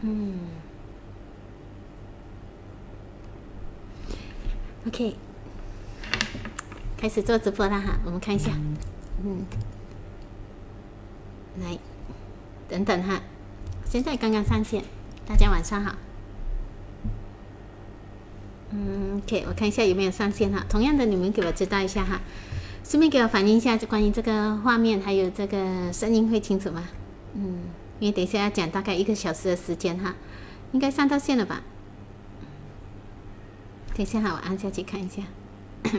嗯，OK，开始做直播了哈，我们看一下，嗯，来，等等哈，现在刚刚上线，大家晚上好。嗯，OK，我看一下有没有上线哈。同样的，你们给我知道一下哈，顺便给我反映一下就关于这个画面还有这个声音会清楚吗？嗯。因为等一下要讲大概一个小时的时间哈，应该上到线了吧？等一下哈，我按下去看一下。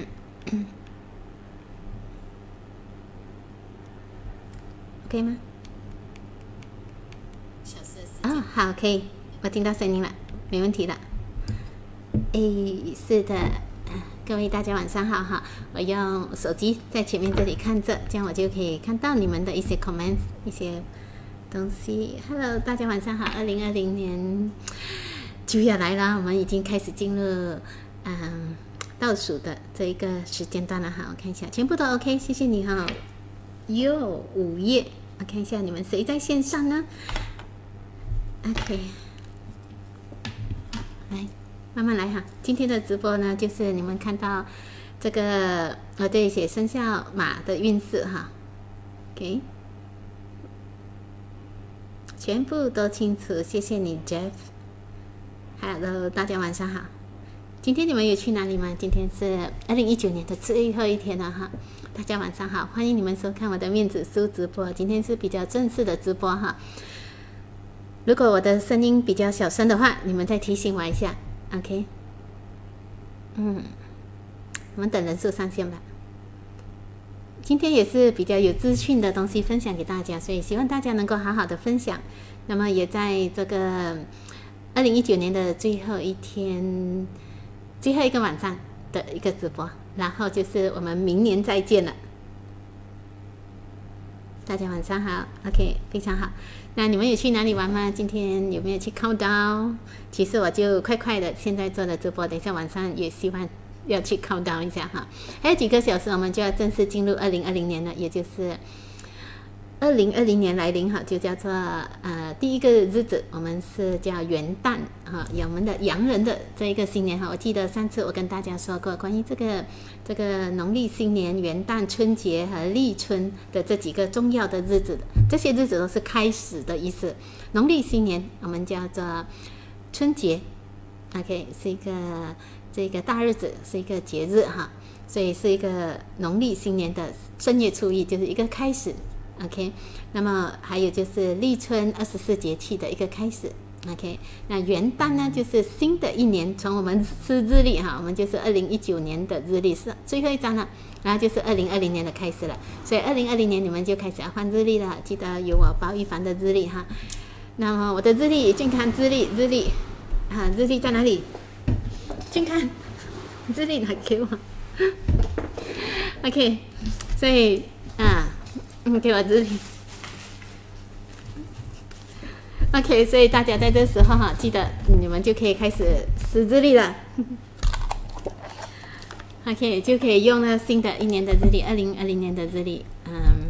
OK 吗？啊，好，可以，我听到声音了，没问题了。诶，是的，各位大家晚上好哈，我用手机在前面这里看着，这样我就可以看到你们的一些 comments 一些。东西，Hello，大家晚上好。二零二零年就要来了，我们已经开始进入嗯倒数的这一个时间段了哈。我看一下，全部都 OK，谢谢你哈。哟，午夜，我看一下你们谁在线上呢？OK，来，慢慢来哈。今天的直播呢，就是你们看到这个我，这些生肖马的运势哈。OK。全部都清楚，谢谢你，Jeff。Hello，大家晚上好。今天你们有去哪里吗？今天是二零一九年的最后一天了哈。大家晚上好，欢迎你们收看我的面子书直播。今天是比较正式的直播哈。如果我的声音比较小声的话，你们再提醒我一下，OK？嗯，我们等人数上线吧。今天也是比较有资讯的东西分享给大家，所以希望大家能够好好的分享。那么也在这个二零一九年的最后一天、最后一个晚上的一个直播，然后就是我们明年再见了。大家晚上好，OK，非常好。那你们有去哪里玩吗？今天有没有去靠刀其实我就快快的现在做了直播，等一下晚上也希望。要去考叨一下哈，还有几个小时，我们就要正式进入二零二零年了，也就是二零二零年来临哈，就叫做呃第一个日子，我们是叫元旦哈，我们的洋人的这一个新年哈。我记得上次我跟大家说过，关于这个这个农历新年、元旦、春节和立春的这几个重要的日子，这些日子都是开始的意思。农历新年我们叫做春节，OK，是一个。这个大日子是一个节日哈，所以是一个农历新年的正月初一，就是一个开始。OK，那么还有就是立春二十四节气的一个开始。OK，那元旦呢，就是新的一年，从我们是日历哈，我们就是二零一九年的日历是最后一张了，然后就是二零二零年的开始了。所以二零二零年你们就开始要换日历了，记得有我包玉凡的日历哈。那么我的日历健康日历日历啊，日历在哪里？请看，这里拿给我。OK，所以啊，嗯，给我这里。OK，所以大家在这时候哈，记得你们就可以开始识字历了。OK，就可以用了新的一年的日历，二零二零年的日历。嗯，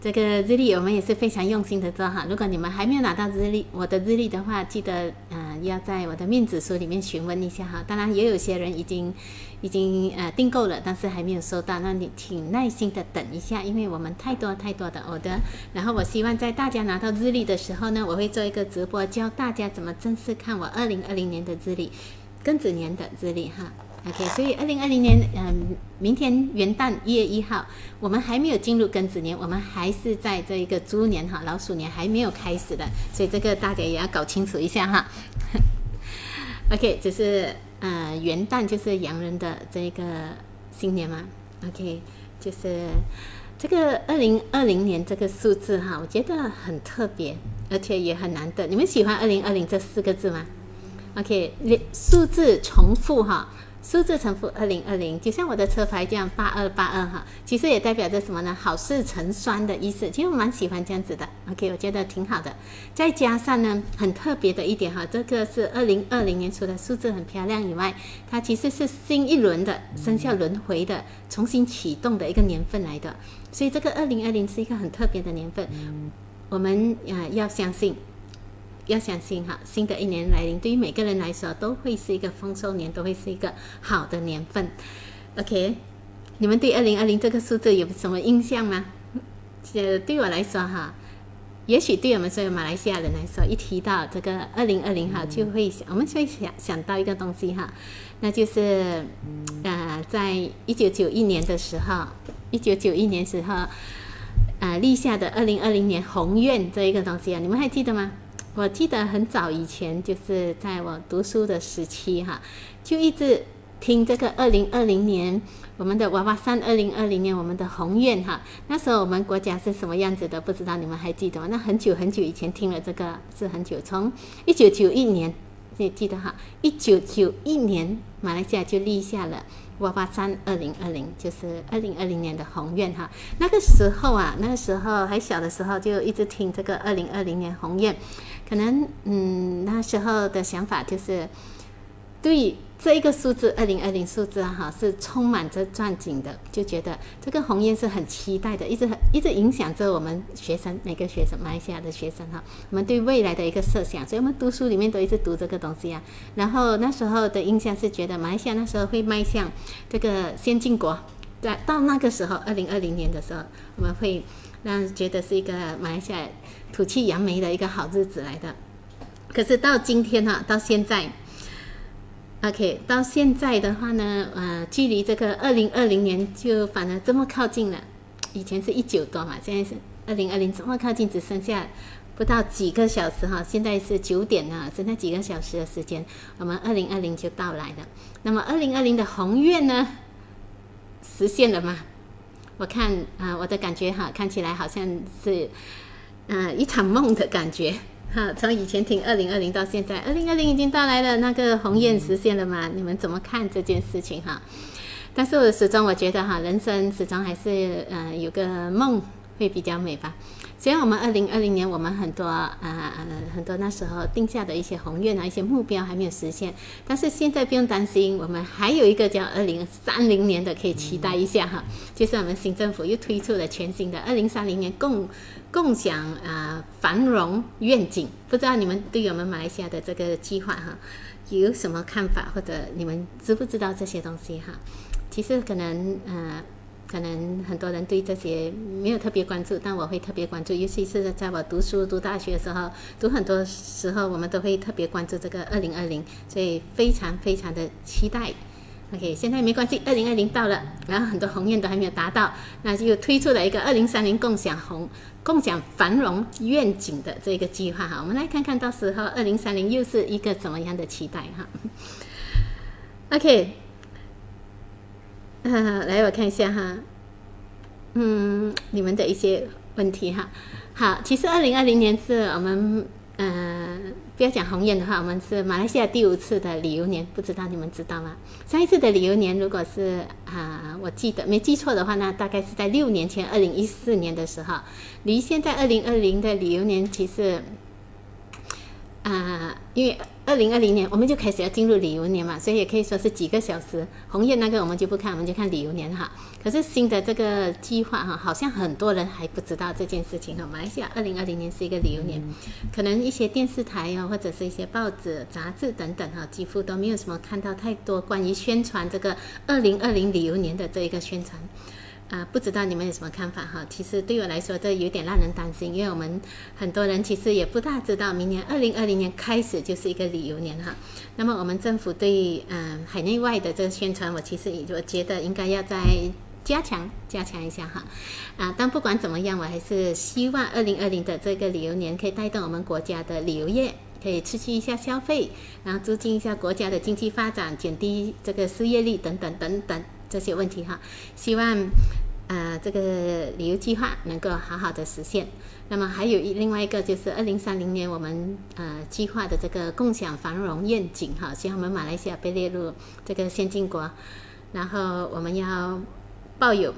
这个日历我们也是非常用心的做哈。如果你们还没有拿到日历，我的日历的话，记得嗯。要在我的面子书里面询问一下哈，当然也有些人已经已经呃订购了，但是还没有收到，那你请耐心的等一下，因为我们太多太多的 order，然后我希望在大家拿到日历的时候呢，我会做一个直播，教大家怎么正式看我二零二零年的日历，庚子年的日历哈。OK，所以二零二零年，嗯，明天元旦一月一号，我们还没有进入庚子年，我们还是在这一个猪年哈，老鼠年还没有开始的，所以这个大家也要搞清楚一下哈。OK，就是呃元旦就是洋人的这个新年嘛？OK，就是这个二零二零年这个数字哈，我觉得很特别，而且也很难得。你们喜欢二零二零这四个字吗？OK，数字重复哈。数字重复二零二零，就像我的车牌这样八二八二哈，其实也代表着什么呢？好事成双的意思。其实我蛮喜欢这样子的，OK，我觉得挺好的。再加上呢，很特别的一点哈，这个是二零二零年除了数字很漂亮以外，它其实是新一轮的生肖轮回的重新启动的一个年份来的。所以这个二零二零是一个很特别的年份，我们呃要相信。要相信哈，新的一年来临，对于每个人来说都会是一个丰收年，都会是一个好的年份。OK，你们对二零二零这个数字有什么印象吗？呃，对我来说哈，也许对我们所有马来西亚人来说，一提到这个二零二零哈，就会想，我们就会想想到一个东西哈，那就是呃，在一九九一年的时候，一九九一年时候。呃，立下的二零二零年宏愿这一个东西啊，你们还记得吗？我记得很早以前，就是在我读书的时期哈，就一直听这个二零二零年我们的娃娃山，二零二零年我们的宏愿哈。那时候我们国家是什么样子的？不知道你们还记得吗？那很久很久以前听了这个是很久，从一九九一年，你记得哈？一九九一年马来西亚就立下了。娃娃山二零二零就是二零二零年的宏愿哈，那个时候啊，那个时候还小的时候就一直听这个二零二零年宏愿，可能嗯那时候的想法就是对。这一个数字二零二零数字哈是充满着钻井的，就觉得这个鸿雁是很期待的，一直很一直影响着我们学生每个学生马来西亚的学生哈，我们对未来的一个设想，所以我们读书里面都一直读这个东西啊。然后那时候的印象是觉得马来西亚那时候会迈向这个先进国，在到那个时候二零二零年的时候，我们会让觉得是一个马来西亚吐气扬眉的一个好日子来的。可是到今天哈，到现在。OK，到现在的话呢，呃，距离这个二零二零年就反而这么靠近了。以前是一九多嘛，现在是二零二零，这么靠近，只剩下不到几个小时哈。现在是九点了，剩下几个小时的时间，我们二零二零就到来了。那么二零二零的宏愿呢，实现了吗？我看啊，我的感觉哈，看起来好像是嗯一场梦的感觉。哈，从以前听二零二零到现在，二零二零已经到来了，那个鸿雁实现了吗？你们怎么看这件事情哈？但是我始终我觉得哈，人生始终还是嗯有个梦会比较美吧。虽然我们二零二零年我们很多啊很多那时候定下的一些宏愿啊一些目标还没有实现，但是现在不用担心，我们还有一个叫二零三零年的可以期待一下哈，就是我们新政府又推出了全新的二零三零年共共享啊繁荣愿景，不知道你们对我们马来西亚的这个计划哈有什么看法，或者你们知不知道这些东西哈？其实可能呃。可能很多人对这些没有特别关注，但我会特别关注，尤其是在我读书读大学的时候，读很多时候我们都会特别关注这个二零二零，所以非常非常的期待。OK，现在没关系，二零二零到了，然后很多鸿雁都还没有达到，那就推出了一个二零三零共享红共享繁荣愿景的这个计划哈，我们来看看到时候二零三零又是一个怎么样的期待哈。OK。来，我看一下哈，嗯，你们的一些问题哈。好，其实二零二零年是我们，呃，不要讲鸿雁的话，我们是马来西亚第五次的旅游年，不知道你们知道吗？上一次的旅游年，如果是啊，我记得没记错的话，那大概是在六年前，二零一四年的时候，离现在二零二零的旅游年其实。啊，因为二零二零年我们就开始要进入旅游年嘛，所以也可以说是几个小时。红叶那个我们就不看，我们就看旅游年哈。可是新的这个计划哈，好像很多人还不知道这件事情哈。马来西亚二零二零年是一个旅游年，可能一些电视台呀，或者是一些报纸、杂志等等哈，几乎都没有什么看到太多关于宣传这个二零二零旅游年的这一个宣传。啊，不知道你们有什么看法哈？其实对我来说，这有点让人担心，因为我们很多人其实也不大知道，明年二零二零年开始就是一个旅游年哈。那么我们政府对嗯海内外的这个宣传，我其实也我觉得应该要再加强加强一下哈。啊，但不管怎么样，我还是希望二零二零的这个旅游年可以带动我们国家的旅游业，可以刺激一下消费，然后促进一下国家的经济发展，减低这个失业率等等等等。这些问题哈，希望呃这个旅游计划能够好好的实现。那么还有一另外一个就是二零三零年我们呃计划的这个共享繁荣愿景哈，希望我们马来西亚被列入这个先进国，然后我们要抱有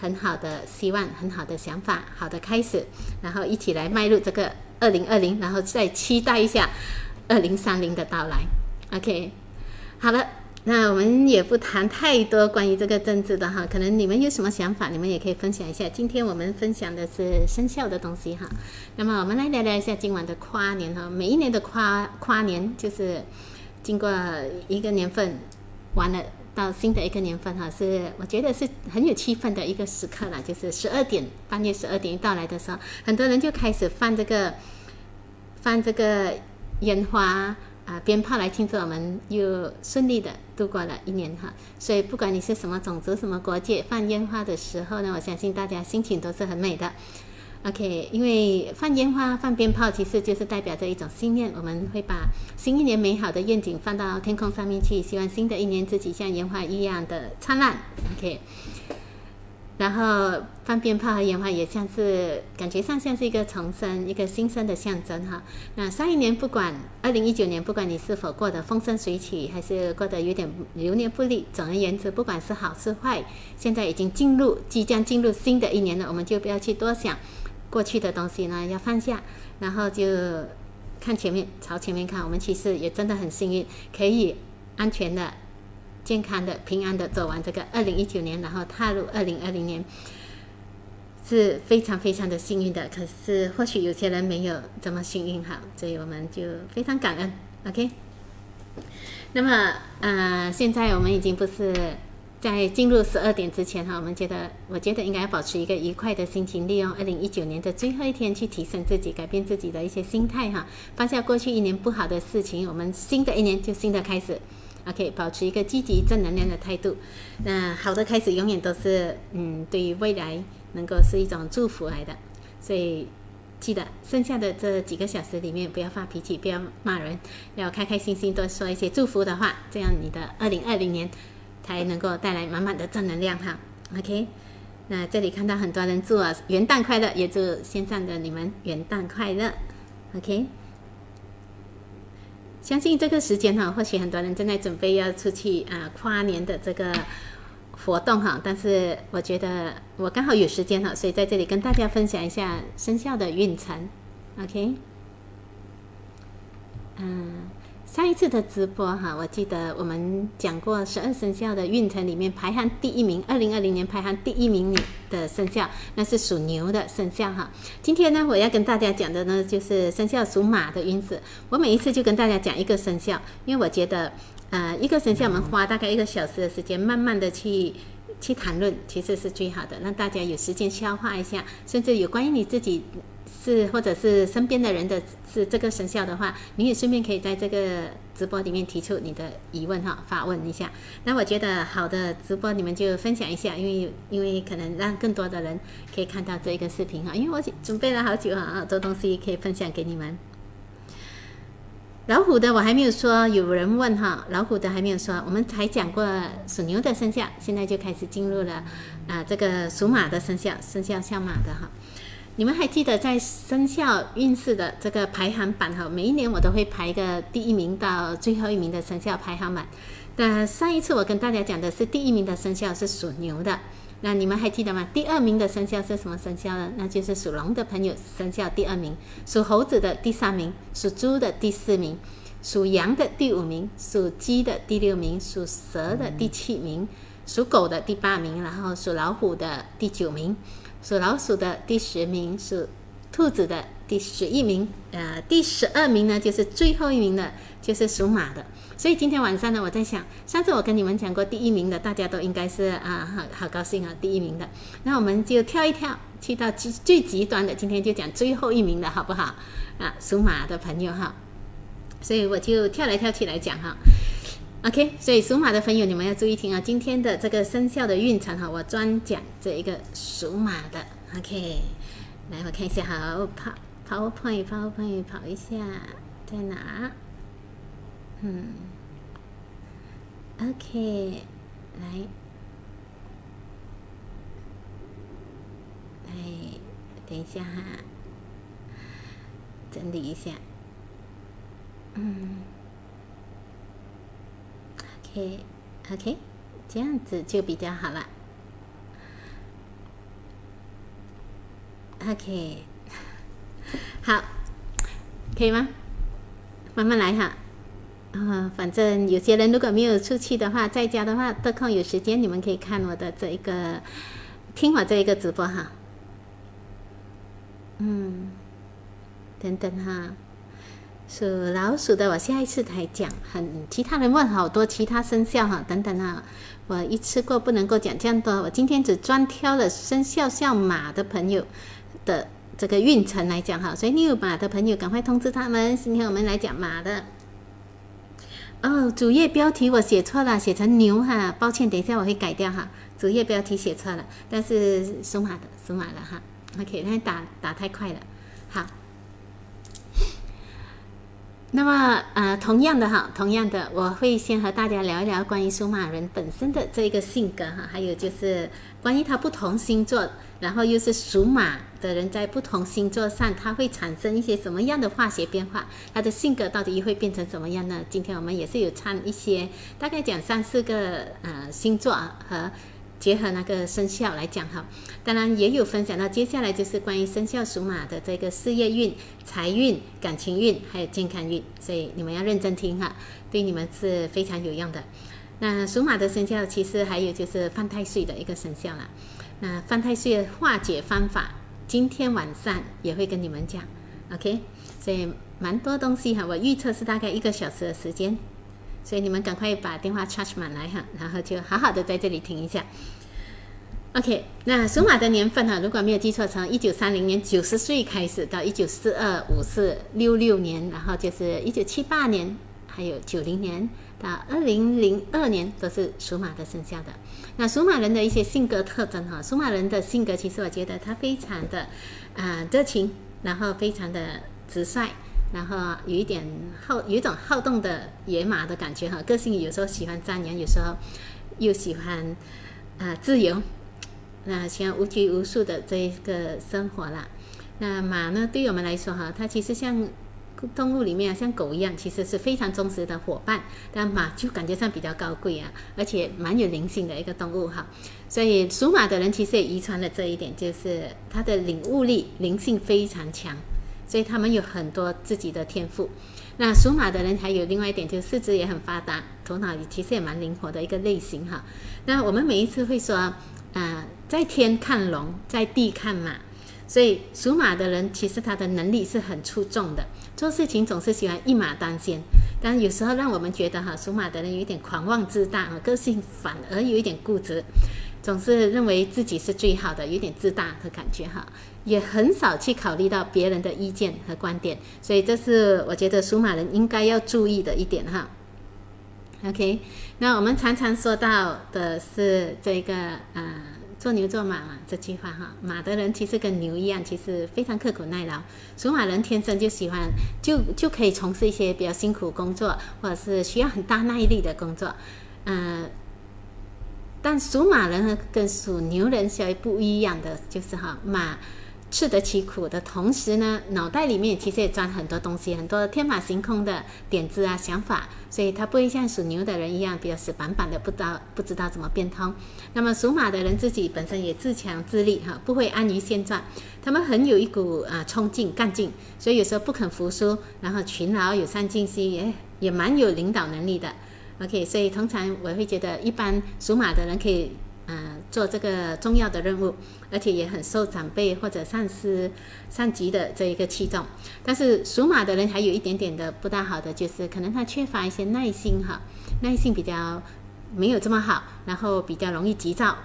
很好的希望、很好的想法、好的开始，然后一起来迈入这个二零二零，然后再期待一下二零三零的到来。OK，好了。那我们也不谈太多关于这个政治的哈，可能你们有什么想法，你们也可以分享一下。今天我们分享的是生肖的东西哈。那么我们来聊聊一下今晚的跨年哈。每一年的跨跨年就是经过一个年份完了到新的一个年份哈，是我觉得是很有气氛的一个时刻了。就是十二点半夜十二点一到来的时候，很多人就开始放这个放这个烟花。啊，鞭炮来庆祝我们又顺利的度过了一年哈，所以不管你是什么种族、什么国界，放烟花的时候呢，我相信大家心情都是很美的。OK，因为放烟花、放鞭炮，其实就是代表着一种信念，我们会把新一年美好的愿景放到天空上面去，希望新的一年自己像烟花一样的灿烂。OK。然后放鞭炮和烟花也像是感觉上像是一个重生、一个新生的象征哈。那上一年不管二零一九年，不管你是否过得风生水起，还是过得有点流年不利，总而言之，不管是好是坏，现在已经进入即将进入新的一年了，我们就不要去多想过去的东西呢，要放下，然后就看前面，朝前面看。我们其实也真的很幸运，可以安全的。健康的、平安的走完这个二零一九年，然后踏入二零二零年，是非常非常的幸运的。可是或许有些人没有这么幸运哈，所以我们就非常感恩。OK，那么呃，现在我们已经不是在进入十二点之前哈，我们觉得我觉得应该要保持一个愉快的心情，利用二零一九年的最后一天去提升自己、改变自己的一些心态哈，放下过去一年不好的事情，我们新的一年就新的开始。OK，保持一个积极正能量的态度。那好的开始永远都是，嗯，对于未来能够是一种祝福来的。所以记得剩下的这几个小时里面，不要发脾气，不要骂人，要开开心心，多说一些祝福的话，这样你的二零二零年才能够带来满满的正能量哈。OK，那这里看到很多人祝我元旦快乐，也祝线上的你们元旦快乐。OK。相信这个时间哈，或许很多人正在准备要出去啊跨年的这个活动哈，但是我觉得我刚好有时间哈，所以在这里跟大家分享一下生肖的运程，OK，嗯。上一次的直播哈，我记得我们讲过十二生肖的运程里面排行第一名，二零二零年排行第一名的生肖，那是属牛的生肖哈。今天呢，我要跟大家讲的呢，就是生肖属马的运势。我每一次就跟大家讲一个生肖，因为我觉得，呃，一个生肖我们花大概一个小时的时间，慢慢的去去谈论，其实是最好的，让大家有时间消化一下，甚至有关于你自己。是，或者是身边的人的是这个生肖的话，你也顺便可以在这个直播里面提出你的疑问哈，发问一下。那我觉得好的直播你们就分享一下，因为因为可能让更多的人可以看到这个视频哈。因为我准备了好久啊，好多东西可以分享给你们。老虎的我还没有说，有人问哈，老虎的还没有说，我们才讲过属牛的生肖，现在就开始进入了啊这个属马的生肖，生肖像马的哈。你们还记得在生肖运势的这个排行榜哈？每一年我都会排一个第一名到最后一名的生肖排行榜。那上一次我跟大家讲的是第一名的生肖是属牛的，那你们还记得吗？第二名的生肖是什么生肖呢？那就是属龙的朋友生肖第二名，属猴子的第三名，属猪的第四名，属羊的第五名，属鸡的第六名，属蛇的第七名，属狗的第八名，然后属老虎的第九名。属老鼠的第十名，属兔子的第十一名，呃，第十二名呢，就是最后一名的，就是属马的。所以今天晚上呢，我在想，上次我跟你们讲过第一名的，大家都应该是啊，好好高兴啊，第一名的。那我们就跳一跳，去到极最极端的，今天就讲最后一名的好不好？啊，属马的朋友哈，所以我就跳来跳去来讲哈。OK，所以属马的朋友，你们要注意听啊！今天的这个生肖的运程哈，我专讲这一个属马的。OK，来我看一下哈，我跑跑跑跑跑跑一下，在哪？嗯，OK，来，来，等一下哈，整理一下，嗯。OK，OK，这样子就比较好了。OK，好，可以吗？慢慢来哈。啊，反正有些人如果没有出去的话，在家的话，得空有时间，你们可以看我的这一个，听我这一个直播哈。嗯，等等哈，属老鼠的，我下一次才讲。很，其他人问好多其他生肖哈，等等哈，我一次过不能够讲这样多，我今天只专挑了生肖像马的朋友的这个运程来讲哈，所以你有马的朋友赶快通知他们。今天我们来讲马的。哦，主页标题我写错了，写成牛哈，抱歉，等一下我会改掉哈。主页标题写错了，但是属马的，属马的哈。OK，那打打太快了，好。那么呃，同样的哈，同样的，我会先和大家聊一聊关于属马人本身的这个性格哈，还有就是关于他不同星座，然后又是属马的人在不同星座上，他会产生一些什么样的化学变化？他的性格到底会变成什么样呢？今天我们也是有参一些，大概讲三四个呃星座和。结合那个生肖来讲哈，当然也有分享到，接下来就是关于生肖属马的这个事业运、财运、感情运，还有健康运，所以你们要认真听哈，对你们是非常有用的。那属马的生肖其实还有就是犯太岁的一个生肖啦。那犯太岁的化解方法，今天晚上也会跟你们讲，OK？所以蛮多东西哈，我预测是大概一个小时的时间。所以你们赶快把电话 charge 满来哈，然后就好好的在这里听一下。OK，那属马的年份哈，如果没有记错，从一九三零年九十岁开始到一九四二五四六六年，然后就是一九七八年，还有九零年到二零零二年都是属马的生肖的。那属马人的一些性格特征哈，属马人的性格其实我觉得他非常的啊热情，然后非常的直率。然后有一点好，有一种好动的野马的感觉哈，个性有时候喜欢张扬，有时候又喜欢啊自由，那喜欢无拘无束的这一个生活啦。那马呢，对于我们来说哈，它其实像动物里面啊像狗一样，其实是非常忠实的伙伴。但马就感觉上比较高贵啊，而且蛮有灵性的一个动物哈。所以属马的人其实也遗传了这一点，就是他的领悟力、灵性非常强。所以他们有很多自己的天赋。那属马的人还有另外一点，就是四肢也很发达，头脑也其实也蛮灵活的一个类型哈。那我们每一次会说，啊，在天看龙，在地看马。所以属马的人其实他的能力是很出众的，做事情总是喜欢一马当先。但有时候让我们觉得哈，属马的人有一点狂妄自大，个性反而有一点固执，总是认为自己是最好的，有点自大的感觉哈。也很少去考虑到别人的意见和观点，所以这是我觉得属马人应该要注意的一点哈。OK，那我们常常说到的是这个呃做牛做马嘛这句话哈，马的人其实跟牛一样，其实非常刻苦耐劳。属马人天生就喜欢就就可以从事一些比较辛苦工作，或者是需要很大耐力的工作，嗯。但属马人和跟属牛人稍微不一样的就是哈马。吃得起苦的同时呢，脑袋里面其实也装很多东西，很多天马行空的点子啊、想法，所以他不会像属牛的人一样比较死板板的，不知道不知道怎么变通。那么属马的人自己本身也自强自立哈，不会安于现状，他们很有一股啊冲劲干劲，所以有时候不肯服输，然后勤劳有上进心，也也蛮有领导能力的。OK，所以通常我会觉得一般属马的人可以。嗯，做这个重要的任务，而且也很受长辈或者上司、上级的这一个器重。但是属马的人还有一点点的不大好的，就是可能他缺乏一些耐心哈，耐心比较没有这么好，然后比较容易急躁，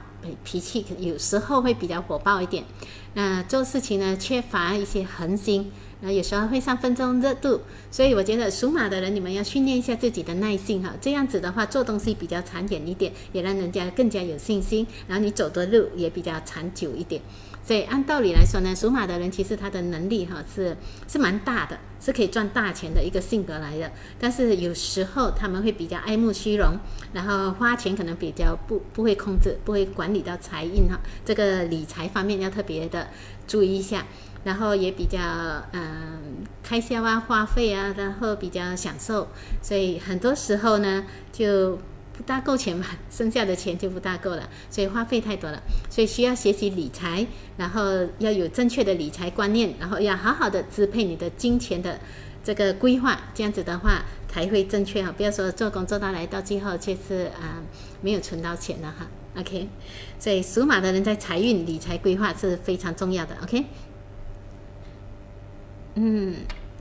脾气有时候会比较火爆一点。那做事情呢，缺乏一些恒心。那有时候会上分钟热度，所以我觉得属马的人，你们要训练一下自己的耐性哈，这样子的话做东西比较长远一点，也让人家更加有信心，然后你走的路也比较长久一点。所以按道理来说呢，属马的人其实他的能力哈是是蛮大的，是可以赚大钱的一个性格来的。但是有时候他们会比较爱慕虚荣，然后花钱可能比较不不会控制，不会管理到财运哈，这个理财方面要特别的注意一下。然后也比较嗯开销啊花费啊，然后比较享受，所以很多时候呢就不大够钱嘛，剩下的钱就不大够了，所以花费太多了，所以需要学习理财，然后要有正确的理财观念，然后要好好的支配你的金钱的这个规划，这样子的话才会正确哈。不要说做工做到来到最后却是啊没有存到钱了哈。OK，所以属马的人在财运理财规划是非常重要的。OK，嗯。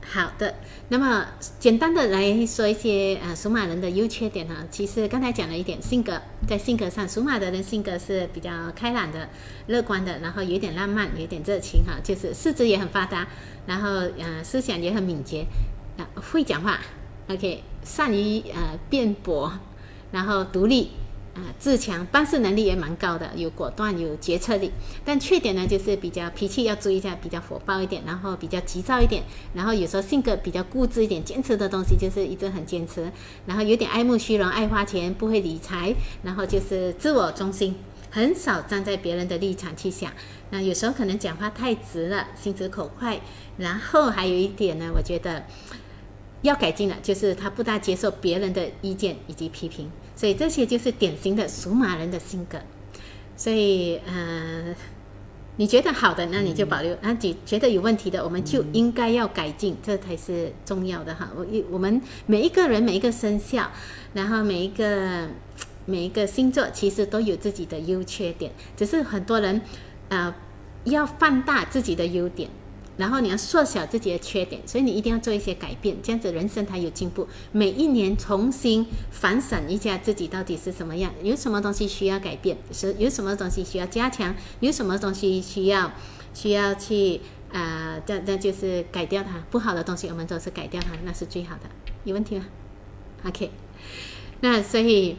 好的，那么简单的来说一些呃属马人的优缺点哈。其实刚才讲了一点性格，在性格上，属马的人性格是比较开朗的、乐观的，然后有点浪漫、有点热情哈。就是四肢也很发达，然后呃思想也很敏捷，啊会讲话，OK，善于呃辩驳，然后独立。自强，办事能力也蛮高的，有果断，有决策力。但缺点呢，就是比较脾气要注意一下，比较火爆一点，然后比较急躁一点，然后有时候性格比较固执一点，坚持的东西就是一直很坚持，然后有点爱慕虚荣，爱花钱，不会理财，然后就是自我中心，很少站在别人的立场去想。那有时候可能讲话太直了，心直口快。然后还有一点呢，我觉得要改进的，就是他不大接受别人的意见以及批评。所以这些就是典型的属马人的性格，所以呃，你觉得好的，那你就保留；那你觉得有问题的，我们就应该要改进，这才是重要的哈。我一我们每一个人每一个生肖，然后每一个每一个星座，其实都有自己的优缺点，只是很多人呃要放大自己的优点。然后你要缩小自己的缺点，所以你一定要做一些改变，这样子人生才有进步。每一年重新反省一下自己到底是什么样，有什么东西需要改变，是有什么东西需要加强，有什么东西需要需要去啊，这这就是改掉它不好的东西，我们都是改掉它，那是最好的。有问题吗？OK，那所以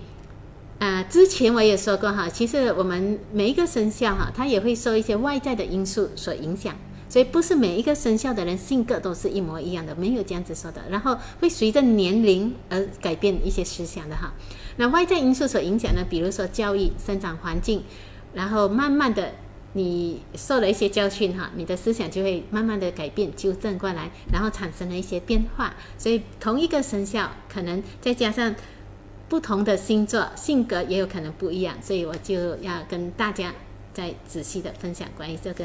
啊，之前我也说过哈，其实我们每一个生肖哈，它也会受一些外在的因素所影响。所以不是每一个生肖的人性格都是一模一样的，没有这样子说的。然后会随着年龄而改变一些思想的哈。那外在因素所影响呢？比如说教育、生长环境，然后慢慢的你受了一些教训哈，你的思想就会慢慢的改变、纠正过来，然后产生了一些变化。所以同一个生肖，可能再加上不同的星座，性格也有可能不一样。所以我就要跟大家再仔细的分享关于这个。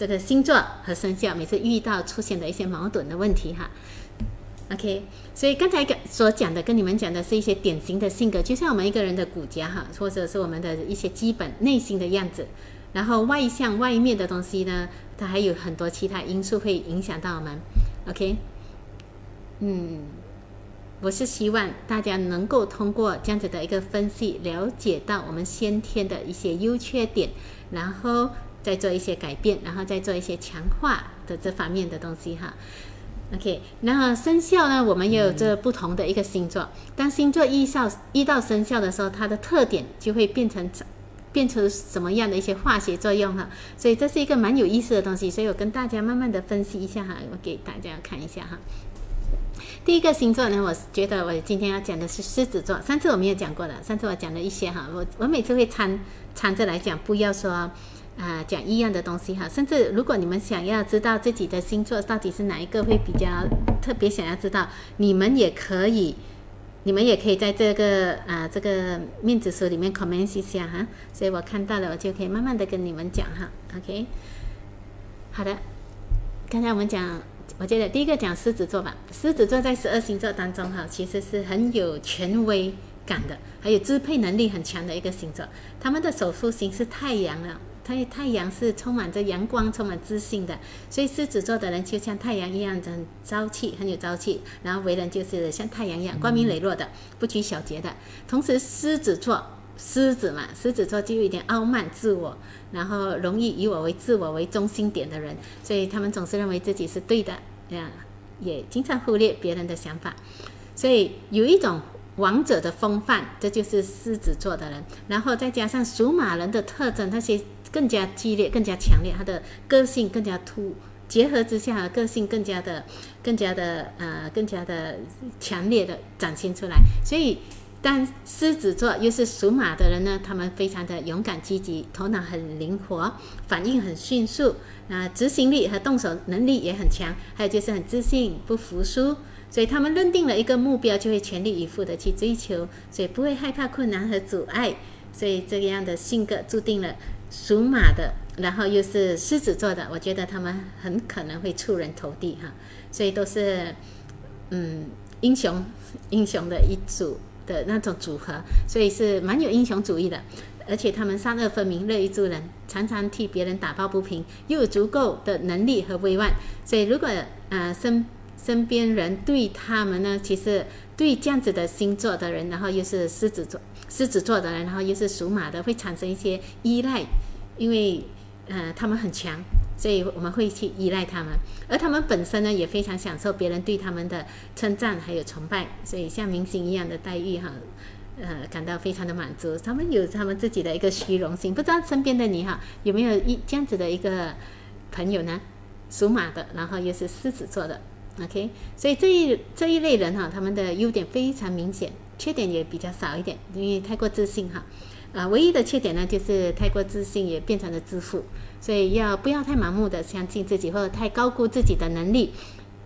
这个星座和生肖每次遇到出现的一些矛盾的问题哈，OK，所以刚才讲所讲的跟你们讲的是一些典型的性格，就像我们一个人的骨架哈，或者是我们的一些基本内心的样子，然后外向外面的东西呢，它还有很多其他因素会影响到我们，OK，嗯，我是希望大家能够通过这样子的一个分析，了解到我们先天的一些优缺点，然后。再做一些改变，然后再做一些强化的这方面的东西哈。OK，那生肖呢？我们也有这不同的一个星座。当星座一到一到生肖的时候，它的特点就会变成变成什么样的一些化学作用哈。所以这是一个蛮有意思的东西。所以我跟大家慢慢的分析一下哈，我给大家看一下哈。第一个星座呢，我觉得我今天要讲的是狮子座。上次我们也讲过了，上次我讲了一些哈，我我每次会掺掺着来讲，不要说。啊，讲一样的东西哈，甚至如果你们想要知道自己的星座到底是哪一个会比较特别，想要知道，你们也可以，你们也可以在这个啊这个面子书里面 comment 一下哈，所以我看到了，我就可以慢慢的跟你们讲哈，OK，好的，刚才我们讲，我觉得第一个讲狮子座吧，狮子座在十二星座当中哈，其实是很有权威感的，还有支配能力很强的一个星座，他们的守护星是太阳了。太太阳是充满着阳光，充满自信的，所以狮子座的人就像太阳一样，很朝气，很有朝气。然后为人就是像太阳一样光明磊落的，不拘小节的。同时，狮子座，狮子嘛，狮子座就有一点傲慢自我，然后容易以我为自我为中心点的人，所以他们总是认为自己是对的，呀，也经常忽略别人的想法，所以有一种。王者的风范，这就是狮子座的人。然后再加上属马人的特征，那些更加激烈、更加强烈，他的个性更加突，结合之下，个性更加的、更加的呃、更加的强烈的展现出来。所以，当狮子座又是属马的人呢，他们非常的勇敢、积极，头脑很灵活，反应很迅速，啊，执行力和动手能力也很强，还有就是很自信，不服输。所以他们认定了一个目标，就会全力以赴的去追求，所以不会害怕困难和阻碍。所以这样的性格注定了属马的，然后又是狮子座的，我觉得他们很可能会出人头地哈。所以都是嗯英雄英雄的一组的那种组合，所以是蛮有英雄主义的。而且他们善恶分明，乐于助人，常常替别人打抱不平，又有足够的能力和威望。所以如果呃身身边人对他们呢，其实对这样子的星座的人，然后又是狮子座狮子座的人，然后又是属马的，会产生一些依赖，因为呃他们很强。所以我们会去依赖他们，而他们本身呢也非常享受别人对他们的称赞还有崇拜，所以像明星一样的待遇哈，呃，感到非常的满足。他们有他们自己的一个虚荣心，不知道身边的你哈有没有一这样子的一个朋友呢？属马的，然后又是狮子座的，OK。所以这一这一类人哈，他们的优点非常明显，缺点也比较少一点，因为太过自信哈。啊，唯一的缺点呢就是太过自信也变成了自负。所以要不要太盲目的相信自己，或者太高估自己的能力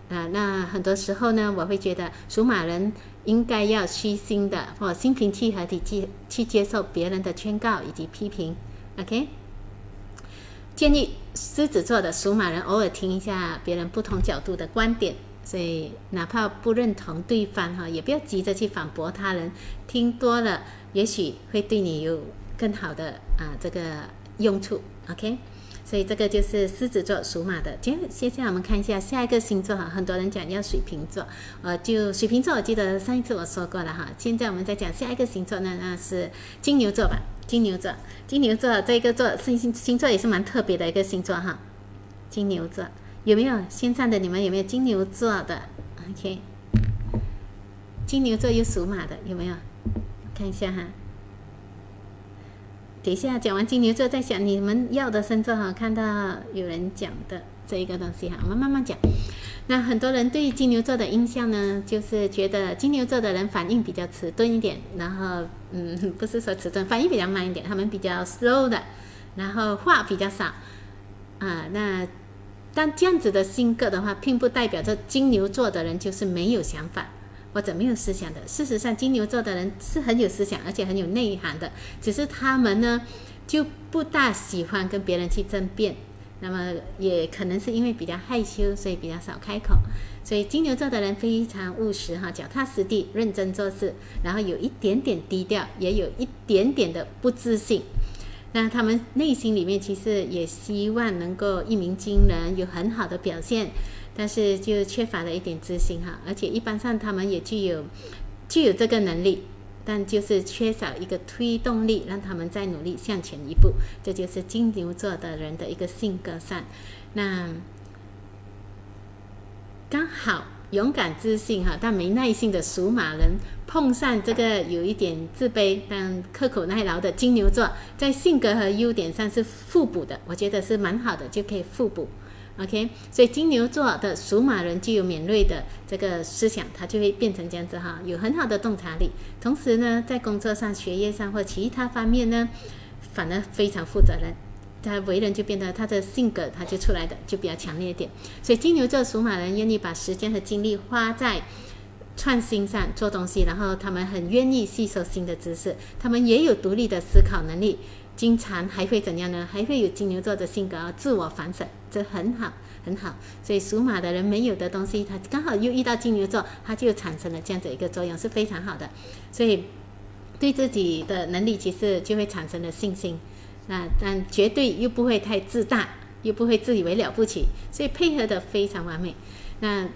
啊？那很多时候呢，我会觉得属马人应该要虚心的，或心平气和地去去接受别人的劝告以及批评。OK，建议狮子座的属马人偶尔听一下别人不同角度的观点，所以哪怕不认同对方哈，也不要急着去反驳他人。听多了，也许会对你有更好的啊这个用处。OK。所以这个就是狮子座属马的。接接下来我们看一下下一个星座哈，很多人讲要水瓶座，呃，就水瓶座，我记得上一次我说过了哈。现在我们再讲下一个星座呢，那是金牛座吧？金牛座，金牛座这个座星星星座也是蛮特别的一个星座哈。金牛座有没有线上的你们有没有金牛座的？OK，金牛座又属马的有没有？看一下哈。等一下讲完金牛座，再想你们要的星座哈。看到有人讲的这一个东西哈，我们慢慢讲。那很多人对金牛座的印象呢，就是觉得金牛座的人反应比较迟钝一点，然后嗯，不是说迟钝，反应比较慢一点，他们比较 slow 的，然后话比较少啊。那但这样子的性格的话，并不代表着金牛座的人就是没有想法。或者没有思想的，事实上，金牛座的人是很有思想，而且很有内涵的。只是他们呢，就不大喜欢跟别人去争辩。那么，也可能是因为比较害羞，所以比较少开口。所以，金牛座的人非常务实，哈，脚踏实地，认真做事，然后有一点点低调，也有一点点的不自信。那他们内心里面其实也希望能够一鸣惊人，有很好的表现。但是就缺乏了一点自信哈，而且一般上他们也具有具有这个能力，但就是缺少一个推动力，让他们再努力向前一步。这就是金牛座的人的一个性格上。那刚好勇敢自信哈，但没耐性的属马人碰上这个有一点自卑但刻苦耐劳的金牛座，在性格和优点上是互补的，我觉得是蛮好的，就可以互补。OK，所以金牛座的属马人具有敏锐的这个思想，他就会变成这样子哈，有很好的洞察力。同时呢，在工作上、学业上或其他方面呢，反而非常负责任。他为人就变得他的性格，他就出来的就比较强烈一点。所以金牛座属马人愿意把时间和精力花在创新上做东西，然后他们很愿意吸收新的知识，他们也有独立的思考能力。经常还会怎样呢？还会有金牛座的性格，自我反省，这很好，很好。所以属马的人没有的东西，他刚好又遇到金牛座，他就产生了这样子一个作用，是非常好的。所以对自己的能力其实就会产生了信心。那但绝对又不会太自大，又不会自以为了不起，所以配合的非常完美。那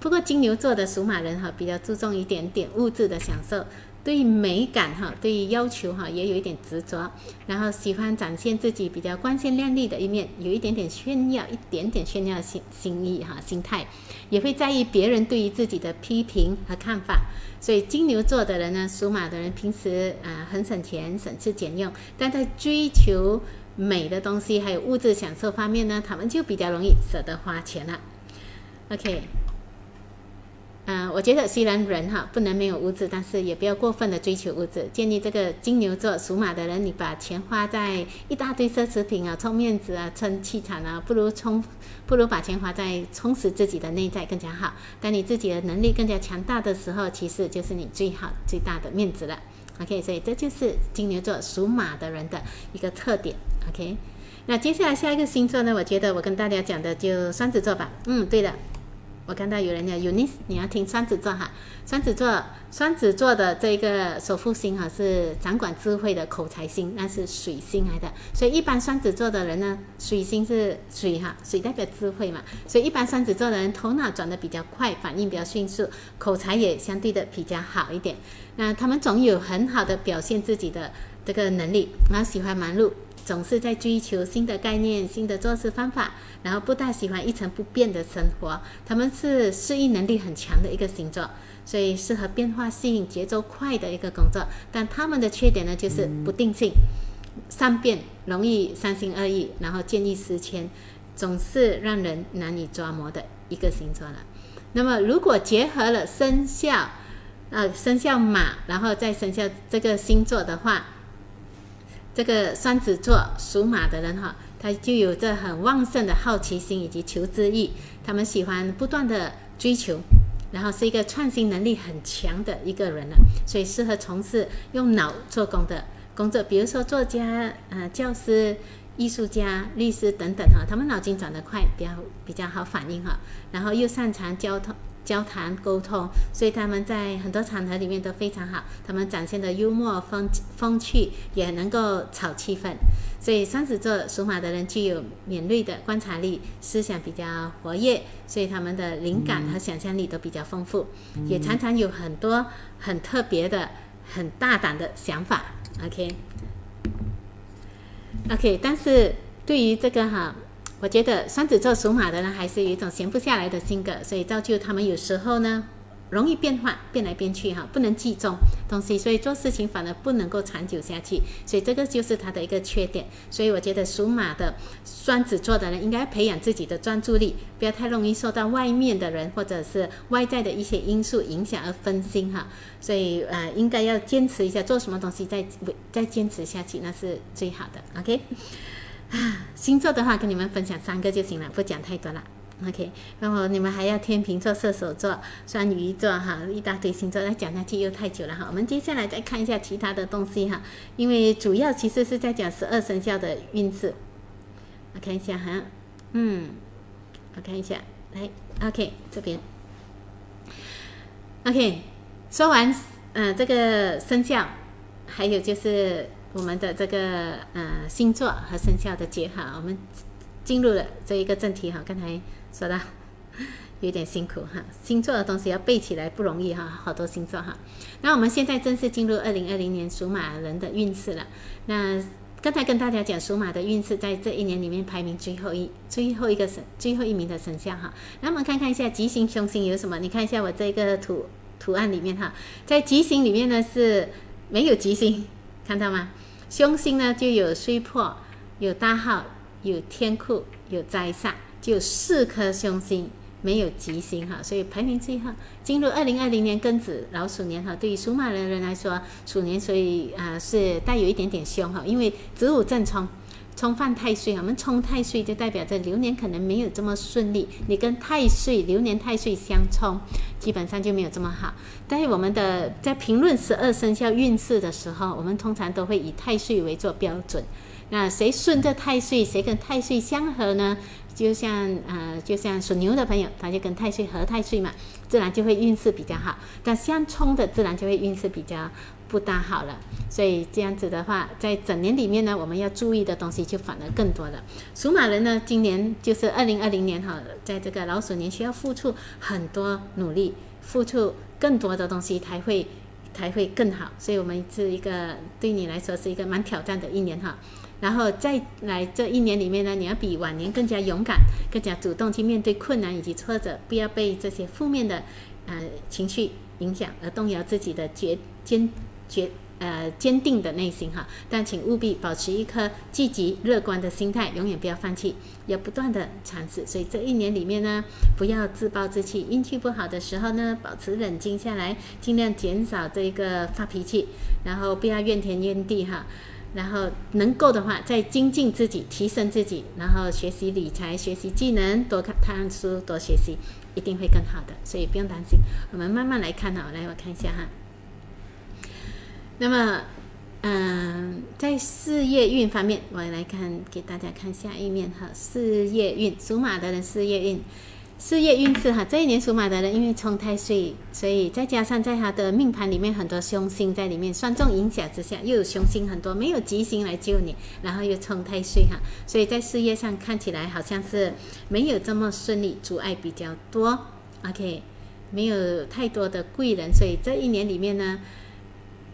不过金牛座的属马人哈，比较注重一点点物质的享受。对美感哈，对于要求哈，也有一点执着，然后喜欢展现自己比较光鲜亮丽的一面，有一点点炫耀，一点点炫耀心心意哈，心态，也会在意别人对于自己的批评和看法。所以金牛座的人呢，属马的人平时啊很省钱，省吃俭用，但在追求美的东西还有物质享受方面呢，他们就比较容易舍得花钱了。OK。嗯，我觉得虽然人哈不能没有物质，但是也不要过分的追求物质。建议这个金牛座属马的人，你把钱花在一大堆奢侈品啊、充面子啊、充气场啊，不如充，不如把钱花在充实自己的内在更加好。当你自己的能力更加强大的时候，其实就是你最好最大的面子了。OK，所以这就是金牛座属马的人的一个特点。OK，那接下来下一个星座呢？我觉得我跟大家讲的就双子座吧。嗯，对的。我看到有人讲 Unis，你要听双子座哈，双子座，双子座的这个守护星哈是掌管智慧的口才星，那是水星来的，所以一般双子座的人呢，水星是水哈，水代表智慧嘛，所以一般双子座的人头脑转的比较快，反应比较迅速，口才也相对的比较好一点。那他们总有很好的表现自己的这个能力，然后喜欢忙碌。总是在追求新的概念、新的做事方法，然后不大喜欢一成不变的生活。他们是适应能力很强的一个星座，所以适合变化性、节奏快的一个工作。但他们的缺点呢，就是不定性、善变，容易三心二意，然后见异思迁，总是让人难以捉摸的一个星座了。那么，如果结合了生肖，呃，生肖马，然后再生肖这个星座的话。这个双子座属马的人哈，他就有着很旺盛的好奇心以及求知欲，他们喜欢不断的追求，然后是一个创新能力很强的一个人了，所以适合从事用脑做工的工作，比如说作家、呃教师、艺术家、律师等等哈，他们脑筋转得快，比较比较好反应哈，然后又擅长交通。交谈沟通，所以他们在很多场合里面都非常好。他们展现的幽默风风趣，也能够炒气氛。所以双子座属马的人具有敏锐的观察力，思想比较活跃，所以他们的灵感和想象力都比较丰富，也常常有很多很特别的、很大胆的想法。OK，OK，但是对于这个哈。我觉得双子座属马的人还是有一种闲不下来的性格，所以造就他们有时候呢容易变化，变来变去哈，不能集中东西，所以做事情反而不能够长久下去，所以这个就是他的一个缺点。所以我觉得属马的双子座的人应该培养自己的专注力，不要太容易受到外面的人或者是外在的一些因素影响而分心哈。所以呃，应该要坚持一下，做什么东西再再坚持下去，那是最好的。OK。啊，星座的话跟你们分享三个就行了，不讲太多了。OK，然后你们还要天秤座、射手座、双鱼座哈，一大堆星座，再讲下去又太久了哈。我们接下来再看一下其他的东西哈，因为主要其实是在讲十二生肖的运势。我看一下哈，嗯，我看一下，来，OK，这边，OK，说完，嗯，这个生肖，还有就是。我们的这个呃星座和生肖的结合，我们进入了这一个正题哈。刚才说的有点辛苦哈，星座的东西要背起来不容易哈，好多星座哈。那我们现在正式进入二零二零年属马人的运势了。那刚才跟大家讲属马的运势，在这一年里面排名最后一最后一个生最后一名的生肖哈。那我们看看一下吉星凶星有什么？你看一下我这个图图案里面哈，在吉星里面呢是没有吉星，看到吗？凶星呢，就有衰破，有大号，有天库，有灾煞，就四颗凶星，没有吉星哈，所以排名最后。进入二零二零年庚子老鼠年哈，对于属马的人来说，鼠年所以啊是带有一点点凶哈，因为子午正冲。冲犯太岁，我们冲太岁就代表着流年可能没有这么顺利。你跟太岁流年太岁相冲，基本上就没有这么好。但是我们的在评论十二生肖运势的时候，我们通常都会以太岁为做标准。那谁顺着太岁，谁跟太岁相合呢？就像呃，就像属牛的朋友，他就跟太岁合太岁嘛，自然就会运势比较好。但相冲的，自然就会运势比较。不大好了，所以这样子的话，在整年里面呢，我们要注意的东西就反而更多了。属马人呢，今年就是二零二零年哈，在这个老鼠年需要付出很多努力，付出更多的东西才会才会更好。所以我们是一个对你来说是一个蛮挑战的一年哈。然后再来这一年里面呢，你要比往年更加勇敢，更加主动去面对困难以及挫折，不要被这些负面的呃情绪影响而动摇自己的决坚。决呃坚定的内心哈，但请务必保持一颗积极乐观的心态，永远不要放弃，要不断的尝试。所以这一年里面呢，不要自暴自弃，运气不好的时候呢，保持冷静下来，尽量减少这个发脾气，然后不要怨天怨地哈。然后能够的话，再精进自己，提升自己，然后学习理财，学习技能，多看看书，多学习，一定会更好的。所以不用担心，我们慢慢来看哈。来，我看一下哈。那么，嗯，在事业运方面，我来看给大家看下一面哈。事业运，属马的人事业运，事业运势哈，这一年属马的人因为冲太岁，所以再加上在他的命盘里面很多凶星在里面，双重影响之下，又有凶星很多，没有吉星来救你，然后又冲太岁哈，所以在事业上看起来好像是没有这么顺利，阻碍比较多。OK，没有太多的贵人，所以这一年里面呢。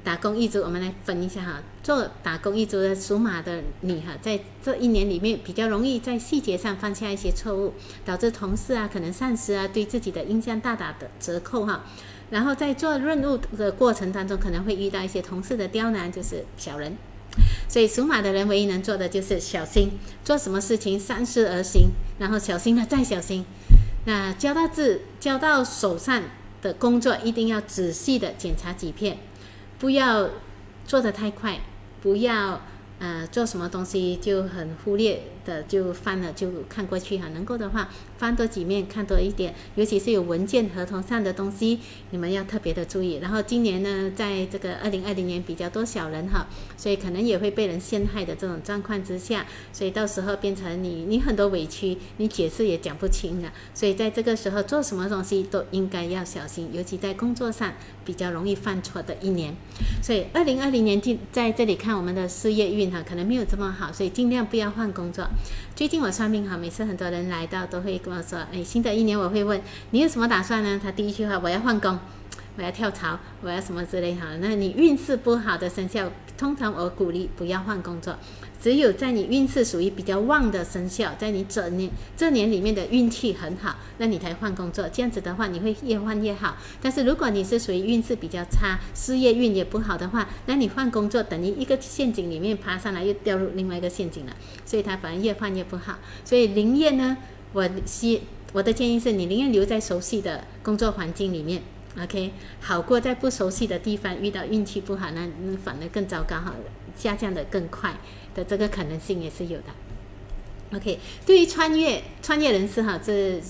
打工一族，我们来分一下哈。做打工一族的属马的你哈，在这一年里面比较容易在细节上犯下一些错误，导致同事啊、可能上司啊对自己的印象大打的折扣哈。然后在做任务的过程当中，可能会遇到一些同事的刁难，就是小人。所以属马的人唯一能做的就是小心，做什么事情三思而行，然后小心了再小心。那交到字交到手上的工作，一定要仔细的检查几遍。不要做的太快，不要呃做什么东西就很忽略的就翻了就看过去哈，能够的话翻多几面看多一点，尤其是有文件合同上的东西，你们要特别的注意。然后今年呢，在这个二零二零年比较多小人哈，所以可能也会被人陷害的这种状况之下，所以到时候变成你你很多委屈，你解释也讲不清了。所以在这个时候做什么东西都应该要小心，尤其在工作上。比较容易犯错的一年，所以二零二零年进在这里看我们的事业运哈，可能没有这么好，所以尽量不要换工作。最近我算命哈，每次很多人来到都会跟我说，哎，新的一年我会问你有什么打算呢？他第一句话我要换工，我要跳槽，我要什么之类哈。那你运势不好的生肖，通常我鼓励不要换工作。只有在你运势属于比较旺的生肖，在你这年这年里面的运气很好，那你才换工作。这样子的话，你会越换越好。但是如果你是属于运势比较差，事业运也不好的话，那你换工作等于一个陷阱里面爬上来，又掉入另外一个陷阱了。所以它反而越换越不好。所以宁愿呢，我希我的建议是你宁愿留在熟悉的工作环境里面，OK，好过在不熟悉的地方遇到运气不好，那那反而更糟糕哈，下降的更快。的这个可能性也是有的。OK，对于穿越穿越人士哈，这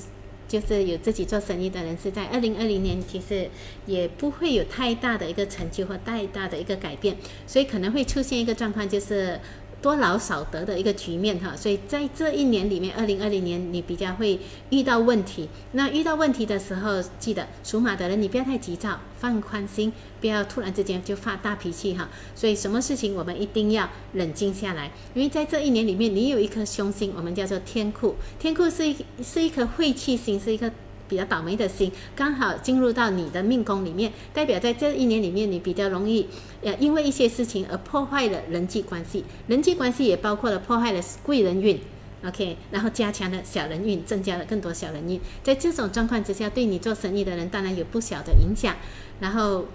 就是有自己做生意的人士，在二零二零年其实也不会有太大的一个成就或太大的一个改变，所以可能会出现一个状况就是。多劳少得的一个局面哈，所以在这一年里面，二零二零年你比较会遇到问题。那遇到问题的时候，记得属马的人你不要太急躁，放宽心，不要突然之间就发大脾气哈。所以什么事情我们一定要冷静下来，因为在这一年里面，你有一颗凶星，我们叫做天库。天库是一是一颗晦气星，是一颗。比较倒霉的星刚好进入到你的命宫里面，代表在这一年里面，你比较容易，呃，因为一些事情而破坏了人际关系。人际关系也包括了破坏了贵人运，OK，然后加强了小人运，增加了更多小人运。在这种状况之下，对你做生意的人当然有不小的影响。然后，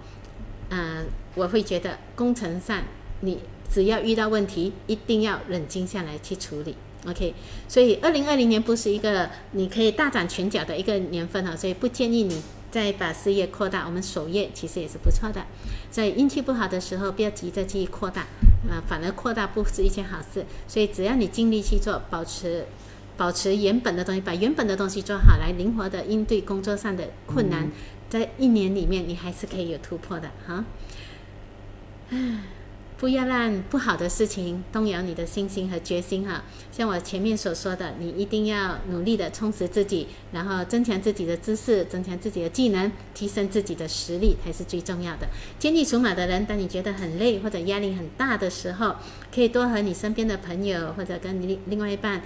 嗯，我会觉得工程上，你只要遇到问题，一定要冷静下来去处理。OK，所以二零二零年不是一个你可以大展拳脚的一个年份哈，所以不建议你再把事业扩大。我们守业其实也是不错的，在运气不好的时候，不要急着去扩大，啊，反而扩大不是一件好事。所以只要你尽力去做，保持保持原本的东西，把原本的东西做好，来灵活的应对工作上的困难，在一年里面你还是可以有突破的哈。唉。不要让不好的事情动摇你的信心和决心哈。像我前面所说的，你一定要努力的充实自己，然后增强自己的知识，增强自己的技能，提升自己的实力才是最重要的。坚毅属马的人，当你觉得很累或者压力很大的时候，可以多和你身边的朋友或者跟你另外一半。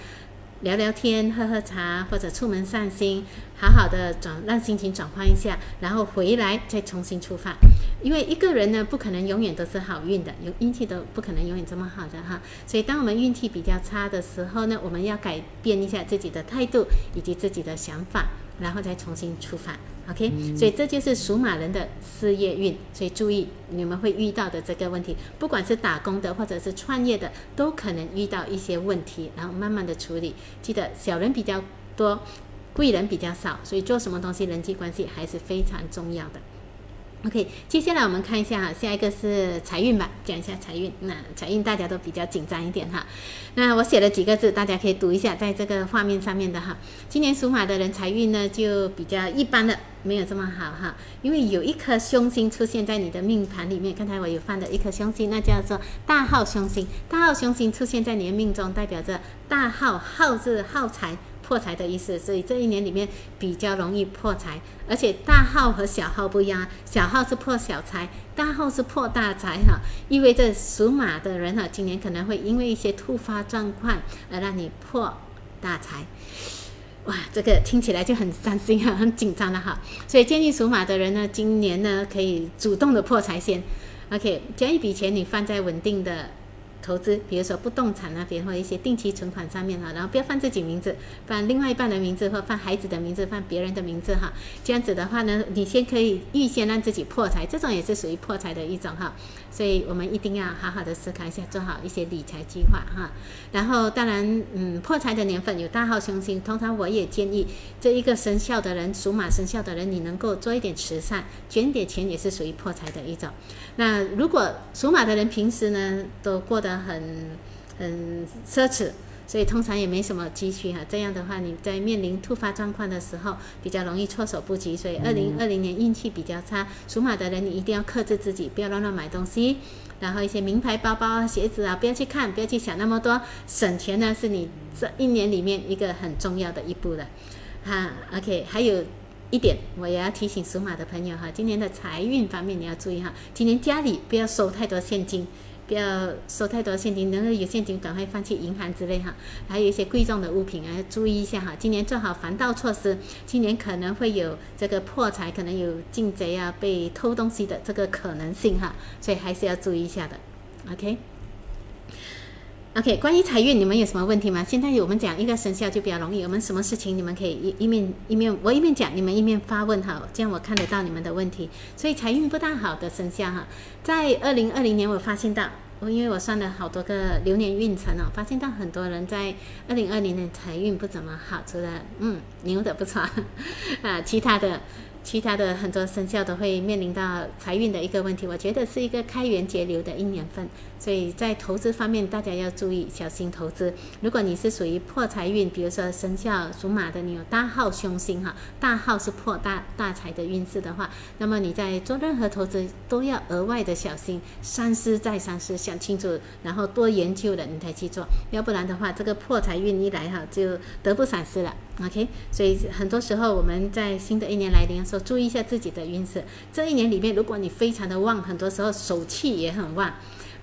聊聊天，喝喝茶，或者出门散心，好好的转让心情转换一下，然后回来再重新出发。因为一个人呢，不可能永远都是好运的，有运气都不可能永远这么好的哈。所以，当我们运气比较差的时候呢，我们要改变一下自己的态度以及自己的想法，然后再重新出发。OK，所以这就是属马人的事业运，所以注意你们会遇到的这个问题，不管是打工的或者是创业的，都可能遇到一些问题，然后慢慢的处理。记得小人比较多，贵人比较少，所以做什么东西人际关系还是非常重要的。OK，接下来我们看一下哈，下一个是财运吧，讲一下财运。那财运大家都比较紧张一点哈。那我写了几个字，大家可以读一下，在这个画面上面的哈。今年属马的人财运呢就比较一般的，没有这么好哈。因为有一颗凶星出现在你的命盘里面，刚才我有放的一颗凶星，那叫做大号凶星。大号凶星出现在你的命中，代表着大号，号字耗财。破财的意思，所以这一年里面比较容易破财。而且大号和小号不一样，小号是破小财，大号是破大财哈，意味着属马的人哈，今年可能会因为一些突发状况而让你破大财。哇，这个听起来就很伤心啊，很紧张了哈。所以建议属马的人呢，今年呢可以主动的破财先。OK，将一笔钱你放在稳定的。投资，比如说不动产啊，比如说一些定期存款上面哈，然后不要放自己名字，放另外一半的名字或放孩子的名字，放别人的名字哈。这样子的话呢，你先可以预先让自己破财，这种也是属于破财的一种哈。所以我们一定要好好的思考一下，做好一些理财计划哈。然后当然，嗯，破财的年份有大号凶星，通常我也建议这一个生肖的人，属马生肖的人，你能够做一点慈善，捐点钱也是属于破财的一种。那如果属马的人平时呢都过得很很奢侈，所以通常也没什么积蓄哈。这样的话，你在面临突发状况的时候，比较容易措手不及。所以，二零二零年运气比较差，属马的人你一定要克制自己，不要乱乱买东西。然后一些名牌包包啊、鞋子啊，不要去看，不要去想那么多。省钱呢，是你这一年里面一个很重要的一步了。哈，OK，还有。一点，我也要提醒属马的朋友哈，今年的财运方面你要注意哈，今年家里不要收太多现金，不要收太多现金，能够有现金赶快放去银行之类哈，还有一些贵重的物品啊，要注意一下哈，今年做好防盗措施，今年可能会有这个破财，可能有进贼啊，被偷东西的这个可能性哈，所以还是要注意一下的，OK。OK，关于财运，你们有什么问题吗？现在我们讲一个生肖就比较容易，我们什么事情你们可以一一面一面我一面讲，你们一面发问哈，这样我看得到你们的问题。所以财运不大好的生肖哈，在二零二零年我发现到，我因为我算了好多个流年运程哦，发现到很多人在二零二零年财运不怎么好，除了嗯牛的不错啊，其他的。其他的很多生肖都会面临到财运的一个问题，我觉得是一个开源节流的一年份，所以在投资方面大家要注意小心投资。如果你是属于破财运，比如说生肖属马的，你有大号凶星哈，大号是破大大财的运势的话，那么你在做任何投资都要额外的小心，三思再三思，想清楚，然后多研究了你才去做，要不然的话，这个破财运一来哈，就得不偿失了。OK，所以很多时候我们在新的一年来临说，注意一下自己的运势。这一年里面，如果你非常的旺，很多时候手气也很旺，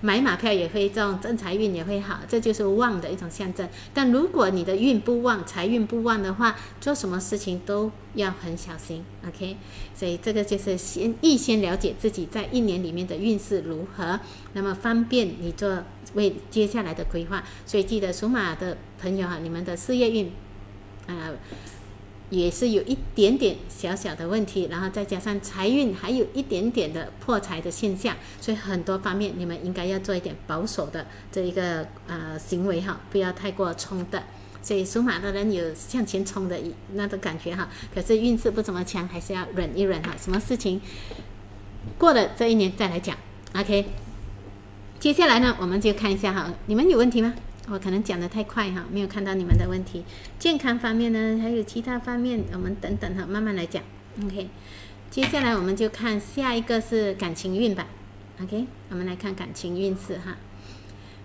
买马票也会中，正财运也会好，这就是旺的一种象征。但如果你的运不旺，财运不旺的话，做什么事情都要很小心。OK，所以这个就是先预先了解自己在一年里面的运势如何，那么方便你做为接下来的规划。所以记得属马的朋友哈，你们的事业运。啊，也是有一点点小小的问题，然后再加上财运还有一点点的破财的现象，所以很多方面你们应该要做一点保守的这一个呃行为哈，不要太过冲的。所以属马的人有向前冲的那种感觉哈，可是运势不怎么强，还是要忍一忍哈。什么事情过了这一年再来讲，OK。接下来呢，我们就看一下哈，你们有问题吗？我可能讲的太快哈，没有看到你们的问题。健康方面呢，还有其他方面，我们等等哈，慢慢来讲。OK，接下来我们就看下一个是感情运吧。OK，我们来看感情运势哈。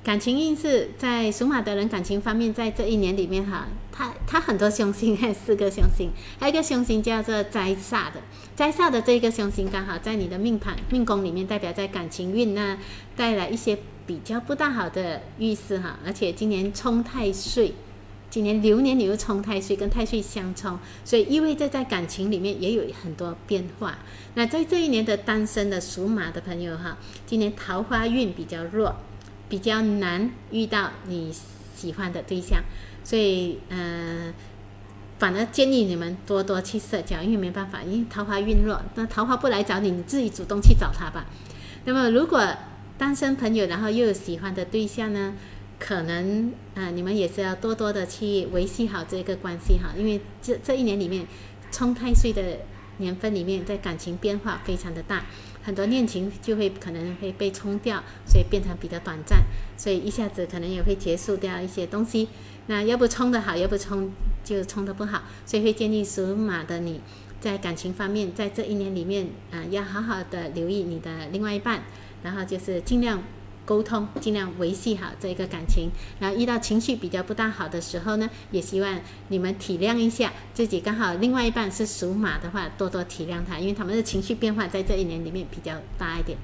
感情运势在属马的人感情方面，在这一年里面哈，他他很多凶星，还有四个凶星，还有一个凶星叫做灾煞的，灾煞的这个凶星刚好在你的命盘命宫里面，代表在感情运呢带来一些。比较不大好的运势哈，而且今年冲太岁，今年流年你又冲太岁，跟太岁相冲，所以意味着在感情里面也有很多变化。那在这一年的单身的属马的朋友哈，今年桃花运比较弱，比较难遇到你喜欢的对象，所以嗯，反而建议你们多多去社交，因为没办法，因为桃花运弱，那桃花不来找你，你自己主动去找他吧。那么如果单身朋友，然后又有喜欢的对象呢，可能啊，你们也是要多多的去维系好这个关系哈，因为这这一年里面冲太岁的年份里面，在感情变化非常的大，很多恋情就会可能会被冲掉，所以变成比较短暂，所以一下子可能也会结束掉一些东西。那要不冲的好，要不冲就冲的不好，所以会建议属马的你在感情方面，在这一年里面啊，要好好的留意你的另外一半。然后就是尽量沟通，尽量维系好这一个感情。然后遇到情绪比较不大好的时候呢，也希望你们体谅一下自己。刚好另外一半是属马的话，多多体谅他，因为他们的情绪变化在这一年里面比较大一点。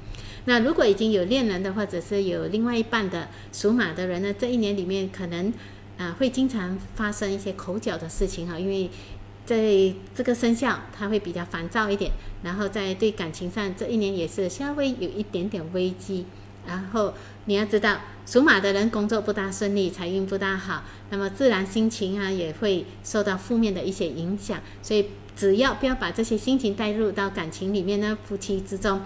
那如果已经有恋人的，或者是有另外一半的属马的人呢，这一年里面可能啊会经常发生一些口角的事情哈，因为在这个生肖他会比较烦躁一点，然后在对感情上这一年也是稍微有一点点危机。然后你要知道，属马的人工作不大顺利，财运不大好，那么自然心情啊也会受到负面的一些影响。所以只要不要把这些心情带入到感情里面呢，夫妻之中。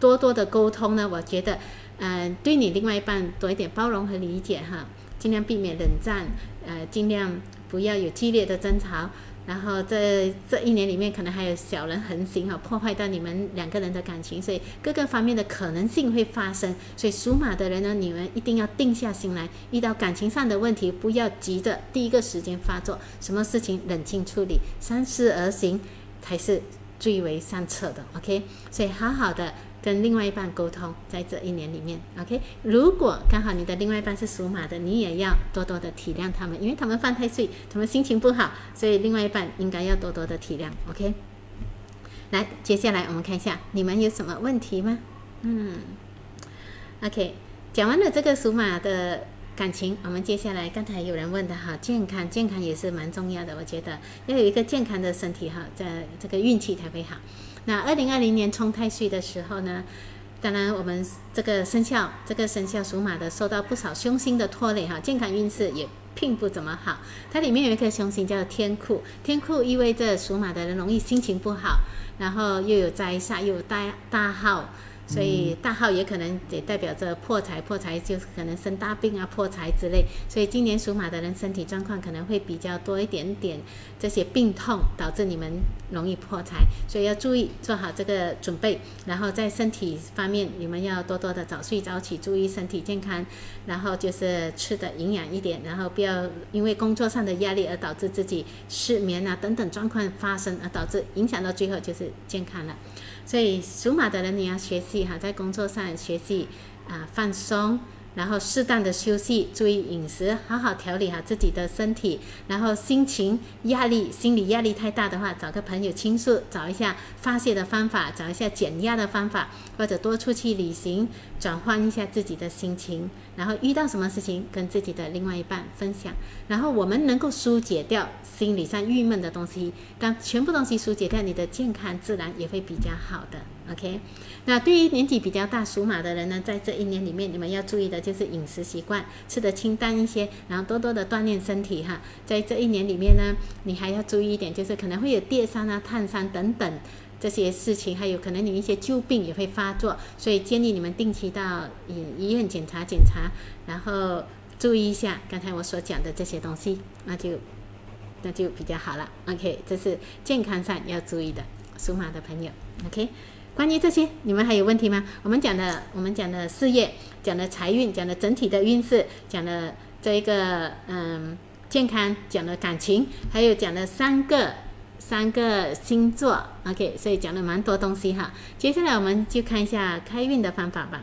多多的沟通呢，我觉得，嗯，对你另外一半多一点包容和理解哈，尽量避免冷战，呃，尽量不要有激烈的争吵，然后这这一年里面可能还有小人横行哈，破坏到你们两个人的感情，所以各个方面的可能性会发生，所以属马的人呢，你们一定要定下心来，遇到感情上的问题，不要急着第一个时间发作，什么事情冷静处理，三思而行才是最为上策的，OK，所以好好的。跟另外一半沟通，在这一年里面，OK。如果刚好你的另外一半是属马的，你也要多多的体谅他们，因为他们犯太岁，他们心情不好，所以另外一半应该要多多的体谅，OK。来，接下来我们看一下，你们有什么问题吗？嗯，OK。讲完了这个属马的感情，我们接下来刚才有人问的哈，健康，健康也是蛮重要的，我觉得要有一个健康的身体哈，在这个运气才会好。那二零二零年冲太岁的时候呢，当然我们这个生肖，这个生肖属马的受到不少凶星的拖累哈，健康运势也并不怎么好。它里面有一颗凶星叫天库，天库意味着属马的人容易心情不好，然后又有灾煞，又有大大耗。所以大号也可能也代表着破财，破财就可能生大病啊，破财之类。所以今年属马的人身体状况可能会比较多一点点这些病痛，导致你们容易破财。所以要注意做好这个准备，然后在身体方面你们要多多的早睡早起，注意身体健康，然后就是吃的营养一点，然后不要因为工作上的压力而导致自己失眠啊等等状况发生，而导致影响到最后就是健康了。所以属马的人，你要学习哈，在工作上学习啊放松。然后适当的休息，注意饮食，好好调理好自己的身体。然后心情压力、心理压力太大的话，找个朋友倾诉，找一下发泄的方法，找一下减压的方法，或者多出去旅行，转换一下自己的心情。然后遇到什么事情，跟自己的另外一半分享。然后我们能够疏解掉心理上郁闷的东西，当全部东西疏解掉，你的健康自然也会比较好的。OK。那对于年纪比较大属马的人呢，在这一年里面，你们要注意的就是饮食习惯，吃的清淡一些，然后多多的锻炼身体哈。在这一年里面呢，你还要注意一点，就是可能会有跌伤啊、烫伤等等这些事情，还有可能你一些旧病也会发作，所以建议你们定期到医医院检查检查，然后注意一下刚才我所讲的这些东西，那就那就比较好了。OK，这是健康上要注意的属马的朋友。OK。关于这些，你们还有问题吗？我们讲的，我们讲的事业，讲的财运，讲的整体的运势，讲的这一个嗯健康，讲的感情，还有讲了三个三个星座，OK，所以讲了蛮多东西哈。接下来我们就看一下开运的方法吧。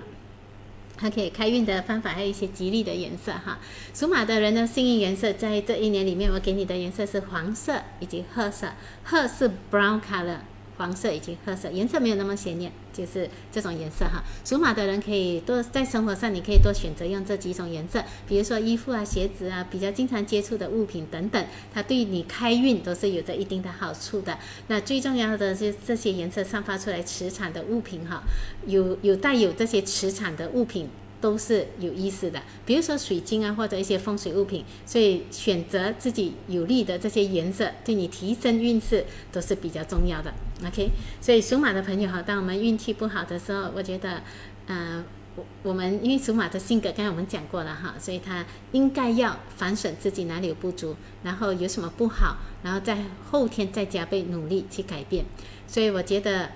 OK，开运的方法还有一些吉利的颜色哈。属马的人呢，幸运颜色在这一年里面，我给你的颜色是黄色以及褐色，褐是 brown color。黄色以及褐色颜色没有那么鲜艳，就是这种颜色哈。属马的人可以多在生活上，你可以多选择用这几种颜色，比如说衣服啊、鞋子啊，比较经常接触的物品等等，它对你开运都是有着一定的好处的。那最重要的是这些颜色散发出来磁场的物品哈，有有带有这些磁场的物品。都是有意思的，比如说水晶啊，或者一些风水物品，所以选择自己有利的这些颜色，对你提升运势都是比较重要的。OK，所以属马的朋友哈，当我们运气不好的时候，我觉得，嗯，我我们因为属马的性格，刚才我们讲过了哈，所以他应该要反省自己哪里有不足，然后有什么不好，然后在后天再加倍努力去改变。所以我觉得，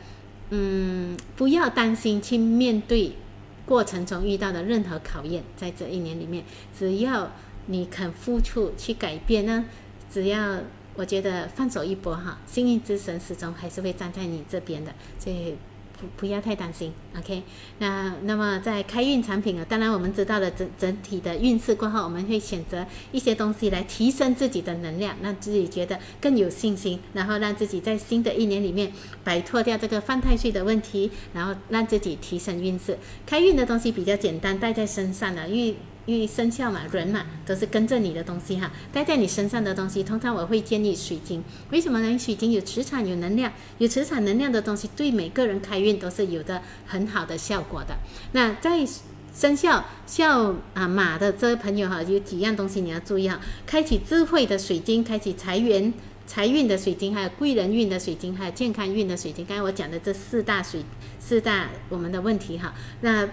嗯，不要担心去面对。过程中遇到的任何考验，在这一年里面，只要你肯付出去改变呢，只要我觉得放手一搏哈，幸运之神始终还是会站在你这边的，所以不要太担心，OK。那那么在开运产品啊，当然我们知道了整整体的运势过后，我们会选择一些东西来提升自己的能量，让自己觉得更有信心，然后让自己在新的一年里面摆脱掉这个犯太岁的问题，然后让自己提升运势。开运的东西比较简单，带在身上的，因为。因为生肖嘛，人嘛，都是跟着你的东西哈，带在你身上的东西，通常我会建议水晶。为什么呢？水晶有磁场，有能量，有磁场能量的东西，对每个人开运都是有着很好的效果的。那在生肖肖啊马的这位朋友哈，有几样东西你要注意哈：开启智慧的水晶，开启财源财运的水晶，还有贵人运的水晶，还有健康运的水晶。刚才我讲的这四大水四大我们的问题哈，那。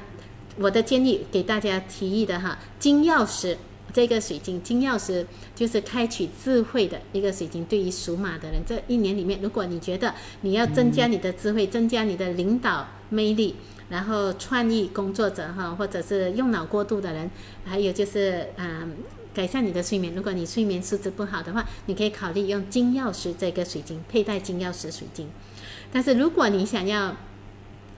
我的建议给大家提议的哈，金钥匙这个水晶，金钥匙就是开启智慧的一个水晶。对于属马的人，这一年里面，如果你觉得你要增加你的智慧，增加你的领导魅力，然后创意工作者哈，或者是用脑过度的人，还有就是嗯，改善你的睡眠。如果你睡眠素质不好的话，你可以考虑用金钥匙这个水晶，佩戴金钥匙水晶。但是如果你想要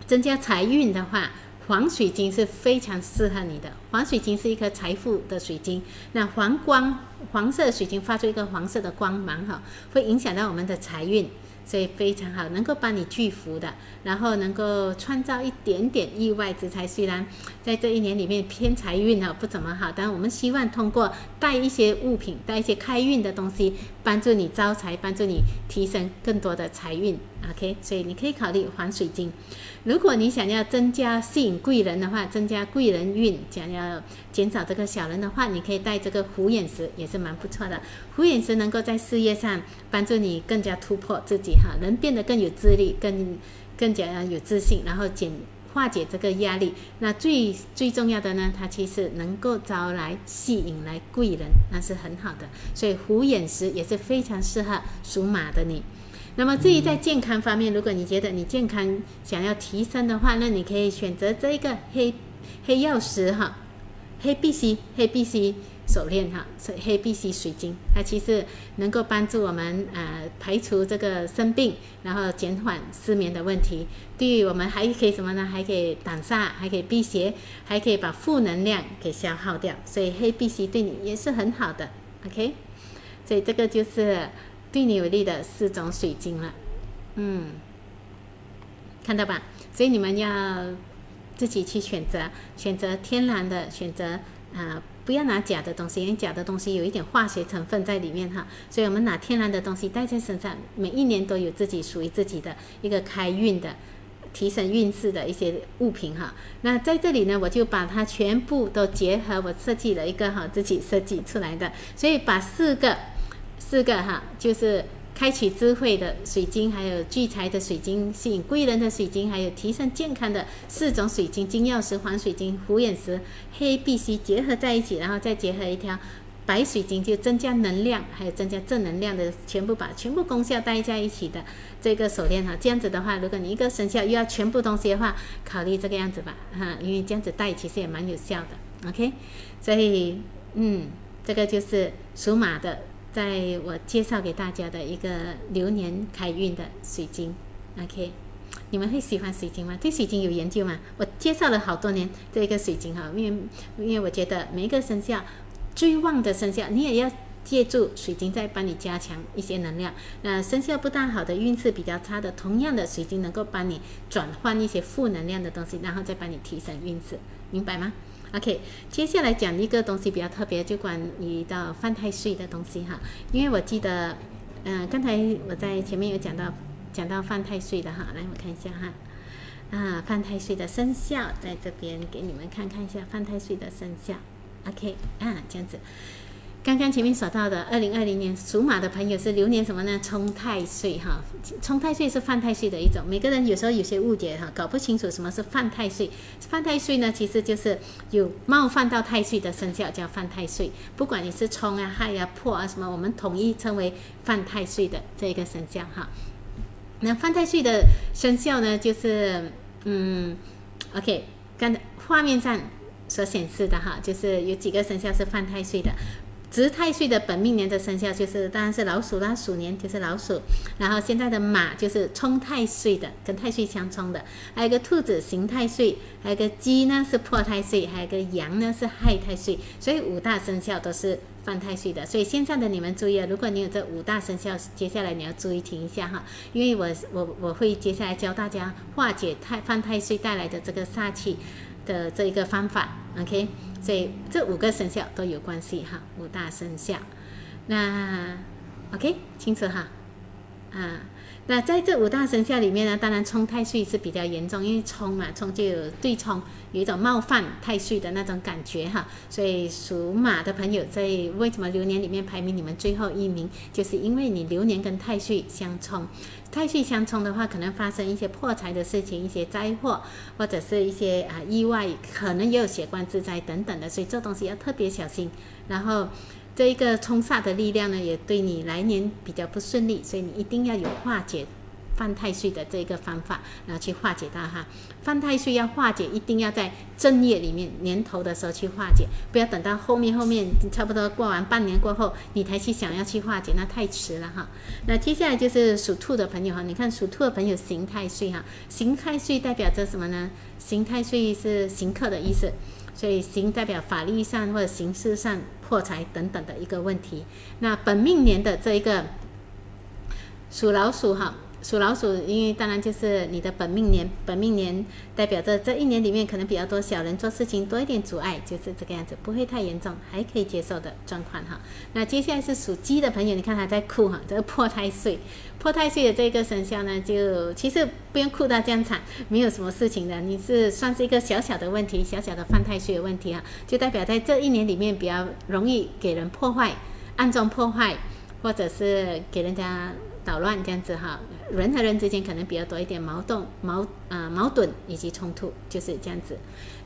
增加财运的话，黄水晶是非常适合你的。黄水晶是一颗财富的水晶，那黄光、黄色水晶发出一个黄色的光芒，哈，会影响到我们的财运。所以非常好，能够帮你聚福的，然后能够创造一点点意外之财。虽然在这一年里面偏财运哈不怎么好，但我们希望通过带一些物品、带一些开运的东西，帮助你招财，帮助你提升更多的财运。OK，所以你可以考虑黄水晶。如果你想要增加吸引贵人的话，增加贵人运，想要减少这个小人的话，你可以带这个虎眼石，也是蛮不错的。虎眼石能够在事业上帮助你更加突破自己。哈，能变得更有智力，更更加有自信，然后减化解这个压力。那最最重要的呢，它其实能够招来吸引来贵人，那是很好的。所以虎眼石也是非常适合属马的你。那么至于在健康方面，如果你觉得你健康想要提升的话，那你可以选择这一个黑黑曜石哈，黑碧玺，黑碧玺。手链哈，黑碧玺水晶，它其实能够帮助我们呃排除这个生病，然后减缓失眠的问题。对于我们还可以什么呢？还可以挡煞，还可以辟邪，还可以把负能量给消耗掉。所以黑碧玺对你也是很好的，OK。所以这个就是对你有利的四种水晶了，嗯，看到吧？所以你们要自己去选择，选择天然的，选择啊。不要拿假的东西，因为假的东西有一点化学成分在里面哈，所以我们拿天然的东西带在身上，每一年都有自己属于自己的一个开运的、提升运势的一些物品哈。那在这里呢，我就把它全部都结合，我设计了一个哈，自己设计出来的，所以把四个、四个哈，就是。开启智慧的水晶，还有聚财的水晶，吸引贵人的水晶，还有提升健康的四种水晶：金曜石、黄水晶、虎眼石、黑碧玺结合在一起，然后再结合一条白水晶，就增加能量，还有增加正能量的，全部把全部功效带在一起的这个手链哈。这样子的话，如果你一个生肖又要全部东西的话，考虑这个样子吧，哈，因为这样子戴其实也蛮有效的。OK，所以嗯，这个就是属马的。在我介绍给大家的一个流年开运的水晶，OK，你们会喜欢水晶吗？对水晶有研究吗？我介绍了好多年这一个水晶哈，因为因为我觉得每一个生肖最旺的生肖，你也要借助水晶在帮你加强一些能量。那生肖不大好的运势比较差的，同样的水晶能够帮你转换一些负能量的东西，然后再帮你提升运势，明白吗？OK，接下来讲一个东西比较特别，就关于到犯太岁的东西哈。因为我记得，嗯，刚才我在前面有讲到，讲到犯太岁的哈。来，我看一下哈。啊，犯太岁的生肖在这边给你们看看一下，犯太岁的生肖。OK，啊，这样子。刚刚前面说到的，二零二零年属马的朋友是流年什么呢？冲太岁哈，冲太岁是犯太岁的一种。每个人有时候有些误解哈，搞不清楚什么是犯太岁。犯太岁呢，其实就是有冒犯到太岁的生肖叫犯太岁。不管你是冲啊、害啊、破啊什么，我们统一称为犯太岁的这一个生肖哈。那犯太岁的生肖呢，就是嗯，OK，刚画面上所显示的哈，就是有几个生肖是犯太岁的。值太岁的本命年的生肖就是当然是老鼠啦，鼠年就是老鼠。然后现在的马就是冲太岁的，跟太岁相冲的。还有个兔子刑太岁，还有个鸡呢是破太岁，还有个羊呢是害太岁。所以五大生肖都是犯太岁的。所以现在的你们注意啊，如果你有这五大生肖，接下来你要注意听一下哈，因为我我我会接下来教大家化解太犯太岁带来的这个煞气的这一个方法。OK。所以这五个生肖都有关系哈，五大生肖。那 OK 清楚哈，啊，那在这五大生肖里面呢，当然冲太岁是比较严重，因为冲嘛，冲就有对冲，有一种冒犯太岁的那种感觉哈。所以属马的朋友在为什么流年里面排名你们最后一名，就是因为你流年跟太岁相冲。太岁相冲的话，可能发生一些破财的事情，一些灾祸，或者是一些啊意外，可能也有血光之灾等等的，所以这东西要特别小心。然后这一个冲煞的力量呢，也对你来年比较不顺利，所以你一定要有化解。犯太岁的这个方法，然后去化解它哈。犯太岁要化解，一定要在正月里面年头的时候去化解，不要等到后面后面差不多过完半年过后，你才去想要去化解，那太迟了哈。那接下来就是属兔的朋友哈，你看属兔的朋友刑太岁哈，刑太岁代表着什么呢？刑太岁是刑克的意思，所以刑代表法律上或者形式上破财等等的一个问题。那本命年的这一个属老鼠哈。属老鼠，因为当然就是你的本命年，本命年代表着这一年里面可能比较多小人做事情多一点阻碍，就是这个样子，不会太严重，还可以接受的状况哈。那接下来是属鸡的朋友，你看他在哭哈，这个破太岁，破太岁的这个生肖呢，就其实不用哭到这样惨，没有什么事情的，你是算是一个小小的问题，小小的犯太岁的问题啊，就代表在这一年里面比较容易给人破坏，暗中破坏，或者是给人家。捣乱这样子哈，人和人之间可能比较多一点矛盾、矛啊矛盾以及冲突，就是这样子。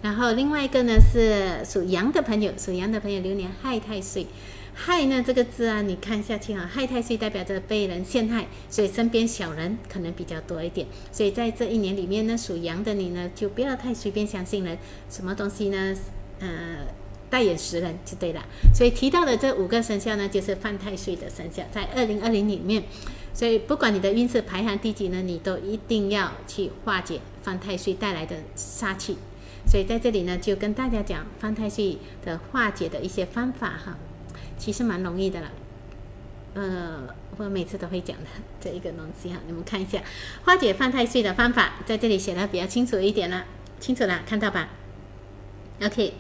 然后另外一个呢是属羊的朋友，属羊的朋友流年害太岁，害呢这个字啊，你看下去哈，害太岁代表着被人陷害，所以身边小人可能比较多一点。所以在这一年里面呢，属羊的你呢就不要太随便相信人，什么东西呢？呃。带眼识人就对了，所以提到的这五个生肖呢，就是犯太岁的生肖，在二零二零里面，所以不管你的运势排行第几呢，你都一定要去化解犯太岁带来的煞气。所以在这里呢，就跟大家讲犯太岁的化解的一些方法哈，其实蛮容易的了。呃，我每次都会讲的这一个东西哈，你们看一下化解犯太岁的方法，在这里写的比较清楚一点了，清楚了，看到吧？OK。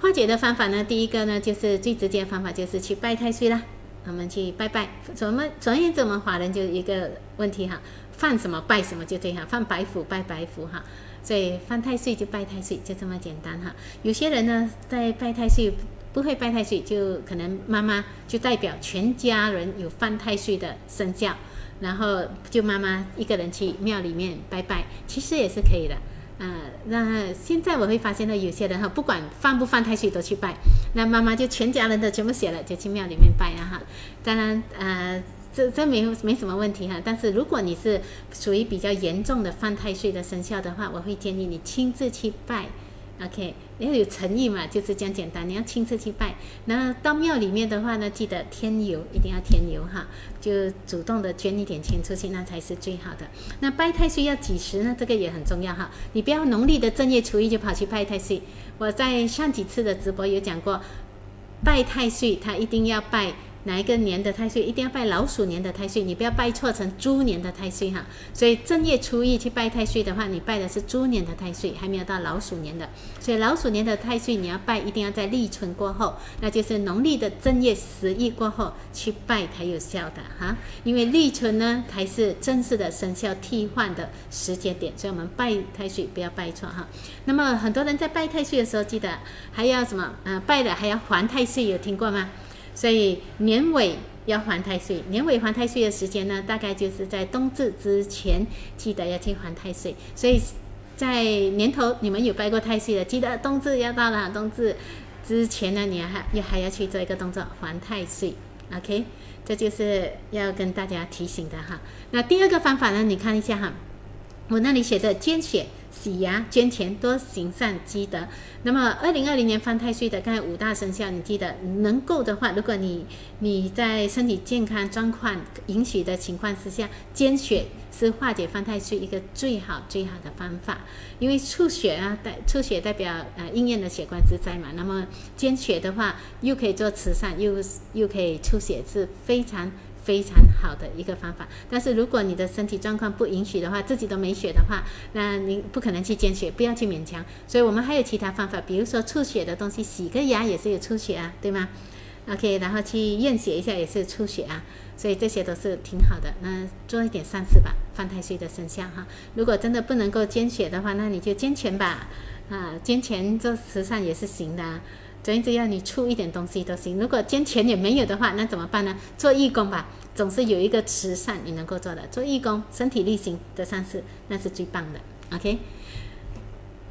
化解的方法呢？第一个呢，就是最直接的方法，就是去拜太岁啦。我们去拜拜。怎么？转眼？怎么，华人就一个问题哈，犯什么拜什么就对哈，犯白虎拜白虎哈。所以犯太岁就拜太岁，就这么简单哈。有些人呢，在拜太岁不会拜太岁，就可能妈妈就代表全家人有犯太岁的生肖，然后就妈妈一个人去庙里面拜拜，其实也是可以的。呃，那现在我会发现呢，有些人哈，不管犯不犯太岁都去拜，那妈妈就全家人都全部写了，就去庙里面拜了哈。当然，呃，这这没没什么问题哈。但是如果你是属于比较严重的犯太岁的生肖的话，我会建议你亲自去拜。OK，你要有诚意嘛，就是这样简单。你要亲自去拜，那到庙里面的话呢，记得添油，一定要添油哈，就主动的捐一点钱出去，那才是最好的。那拜太岁要几时呢？这个也很重要哈。你不要农历的正月初一就跑去拜太岁。我在上几次的直播有讲过，拜太岁他一定要拜。哪一个年的太岁一定要拜老鼠年的太岁，你不要拜错成猪年的太岁哈。所以正月初一去拜太岁的话，你拜的是猪年的太岁，还没有到老鼠年的。所以老鼠年的太岁你要拜，一定要在立春过后，那就是农历的正月十一过后去拜才有效的哈。因为立春呢才是正式的生肖替换的时间点，所以我们拜太岁不要拜错哈。那么很多人在拜太岁的时候，记得还要什么？呃，拜了还要还太岁，有听过吗？所以年尾要还太岁，年尾还太岁的时间呢，大概就是在冬至之前，记得要去还太岁。所以在年头你们有拜过太岁的，记得冬至要到了，冬至之前呢，你还要还要去做一个动作还太岁。OK，这就是要跟大家提醒的哈。那第二个方法呢，你看一下哈，我那里写的捐血。洗牙、捐钱，多行善积德。那么，二零二零年犯太岁的刚才五大生肖，你记得能够的话，如果你你在身体健康状况允许的情况之下，捐血是化解犯太岁一个最好最好的方法。因为出血啊，代出血代表呃应验的血光之灾嘛。那么捐血的话，又可以做慈善，又又可以出血，是非常。非常好的一个方法，但是如果你的身体状况不允许的话，自己都没血的话，那你不可能去捐血，不要去勉强。所以我们还有其他方法，比如说出血的东西，洗个牙也是有出血啊，对吗？OK，然后去验血一下也是出血啊，所以这些都是挺好的。那做一点善事吧，犯太岁的生肖哈。如果真的不能够捐血的话，那你就捐钱吧，啊，捐钱做慈善也是行的。总之要你出一点东西都行。如果捐钱也没有的话，那怎么办呢？做义工吧，总是有一个慈善你能够做的。做义工，身体力行的善事，那是最棒的。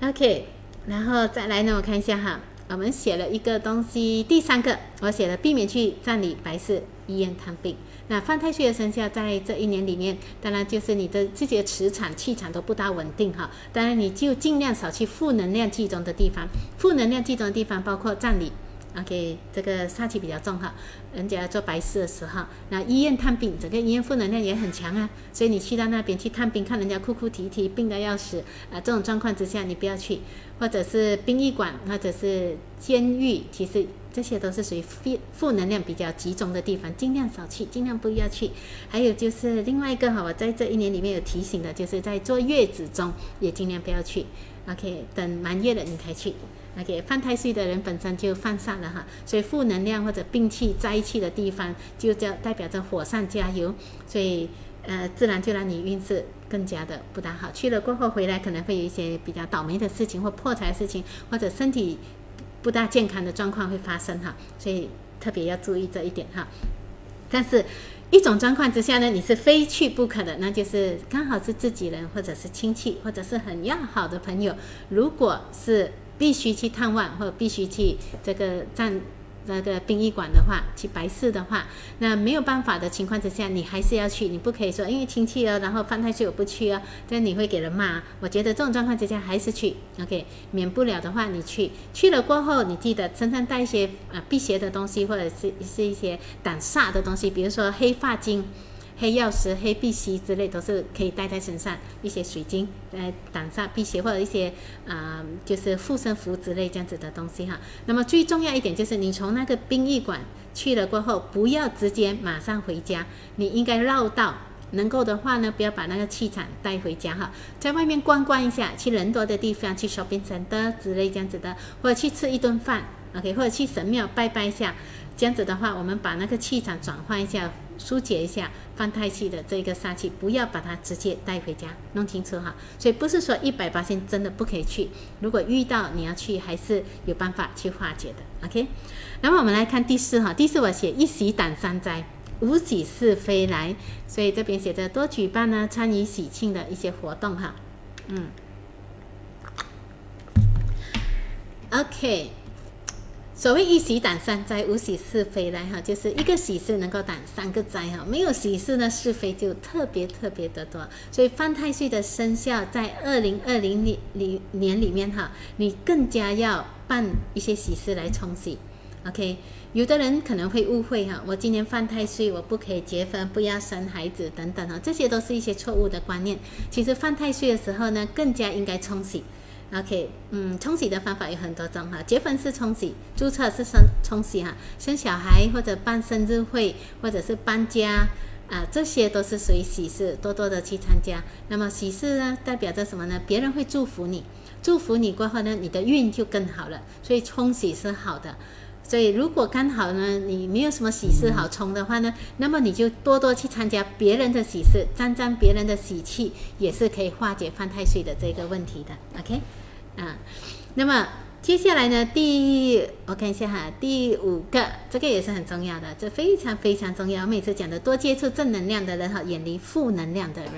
OK，OK，然后再来呢，我看一下哈，我们写了一个东西，第三个我写了避免去占理白事医院看病。那犯太岁的生肖在这一年里面，当然就是你的自己的磁场、气场都不大稳定哈。当然你就尽量少去负能量集中的地方。负能量集中的地方包括葬礼，OK，这个煞气比较重哈。人家做白事的时候，那医院探病，整个医院负能量也很强啊。所以你去到那边去探病，看人家哭哭啼啼、病得要死啊，这种状况之下你不要去，或者是殡仪馆，或者是监狱，其实。这些都是属于负负能量比较集中的地方，尽量少去，尽量不要去。还有就是另外一个哈，我在这一年里面有提醒的，就是在坐月子中也尽量不要去。OK，等满月了你才去。OK，犯太岁的人本身就犯煞了哈，所以负能量或者病气灾气的地方，就叫代表着火上加油，所以呃，自然就让你运势更加的不大好。去了过后回来可能会有一些比较倒霉的事情或破财的事情，或者身体。不大健康的状况会发生哈，所以特别要注意这一点哈。但是，一种状况之下呢，你是非去不可的，那就是刚好是自己人，或者是亲戚，或者是很要好的朋友，如果是必须去探望，或必须去这个站。那个殡仪馆的话，去白事的话，那没有办法的情况之下，你还是要去。你不可以说因为亲戚哦，然后犯太岁我不去啊，这样你会给人骂。我觉得这种状况之下还是去，OK，免不了的话你去。去了过后，你记得身上带一些呃辟邪的东西，或者是是一些挡煞的东西，比如说黑发巾。黑曜石、黑碧玺之类都是可以带在身上，一些水晶来挡煞辟邪，或者一些啊，就是护身符之类这样子的东西哈。那么最重要一点就是，你从那个殡仪馆去了过后，不要直接马上回家，你应该绕道，能够的话呢，不要把那个气场带回家哈，在外面逛逛一下，去人多的地方，去 shopping center 之类这样子的，或者去吃一顿饭，OK，或者去神庙拜拜一下。这样子的话，我们把那个气场转换一下，疏解一下犯太气的这个煞气，不要把它直接带回家，弄清楚哈。所以不是说一百八千真的不可以去，如果遇到你要去，还是有办法去化解的。OK，那么我们来看第四哈，第四我写一喜挡三灾，无喜事非来，所以这边写着多举办呢参与喜庆的一些活动哈。嗯，OK。所谓一喜挡三灾，无喜是非来哈，就是一个喜事能够挡三个灾哈。没有喜事呢，是非就特别特别的多。所以犯太岁的生肖在二零二零年里年里面哈，你更加要办一些喜事来冲喜。OK，有的人可能会误会哈，我今年犯太岁，我不可以结婚，不要生孩子等等哈，这些都是一些错误的观念。其实犯太岁的时候呢，更加应该冲喜。OK，嗯，冲洗的方法有很多种哈，结婚是冲洗，注册是生冲洗哈，生小孩或者办生日会或者是搬家啊，这些都是属于喜事，多多的去参加。那么喜事呢，代表着什么呢？别人会祝福你，祝福你过后呢，你的运就更好了。所以冲洗是好的。所以如果刚好呢，你没有什么喜事好冲的话呢，那么你就多多去参加别人的喜事，沾沾别人的喜气，也是可以化解犯太岁的这个问题的。OK。啊，那么接下来呢？第我看一下哈，第五个这个也是很重要的，这非常非常重要。我每次讲的多接触正能量的人哈，远离负能量的人。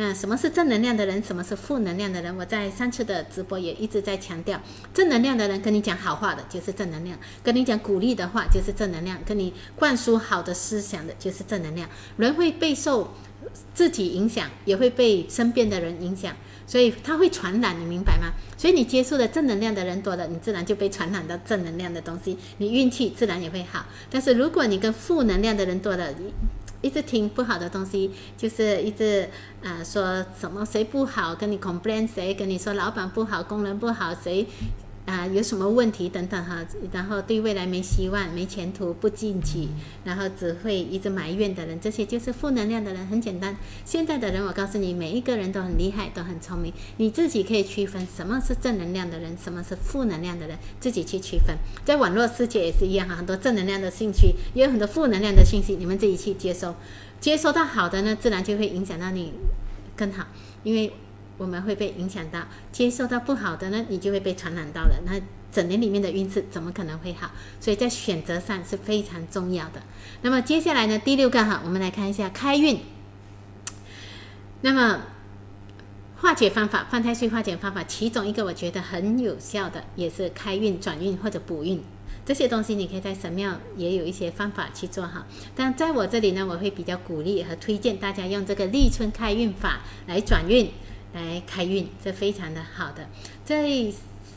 那什么是正能量的人？什么是负能量的人？我在上次的直播也一直在强调，正能量的人跟你讲好话的就是正能量，跟你讲鼓励的话就是正能量，跟你灌输好的思想的就是正能量。人会备受。自己影响，也会被身边的人影响，所以它会传染，你明白吗？所以你接触的正能量的人多了，你自然就被传染到正能量的东西，你运气自然也会好。但是如果你跟负能量的人多了，一直听不好的东西，就是一直呃说什么谁不好，跟你 complain 谁，跟你说老板不好，工人不好，谁。啊，有什么问题等等哈，然后对未来没希望、没前途、不进取，然后只会一直埋怨的人，这些就是负能量的人。很简单，现在的人，我告诉你，每一个人都很厉害，都很聪明，你自己可以区分什么是正能量的人，什么是负能量的人，自己去区分。在网络世界也是一样哈，很多正能量的信息，也有很多负能量的信息，你们自己去接收，接收到好的呢，自然就会影响到你更好，因为。我们会被影响到，接受到不好的呢，你就会被传染到了。那整年里面的运势怎么可能会好？所以在选择上是非常重要的。那么接下来呢，第六个哈，我们来看一下开运。那么化解方法，犯太岁化解方法，其中一个我觉得很有效的，也是开运、转运或者补运这些东西，你可以在神庙也有一些方法去做哈。但在我这里呢，我会比较鼓励和推荐大家用这个立春开运法来转运。来开运，这非常的好的。在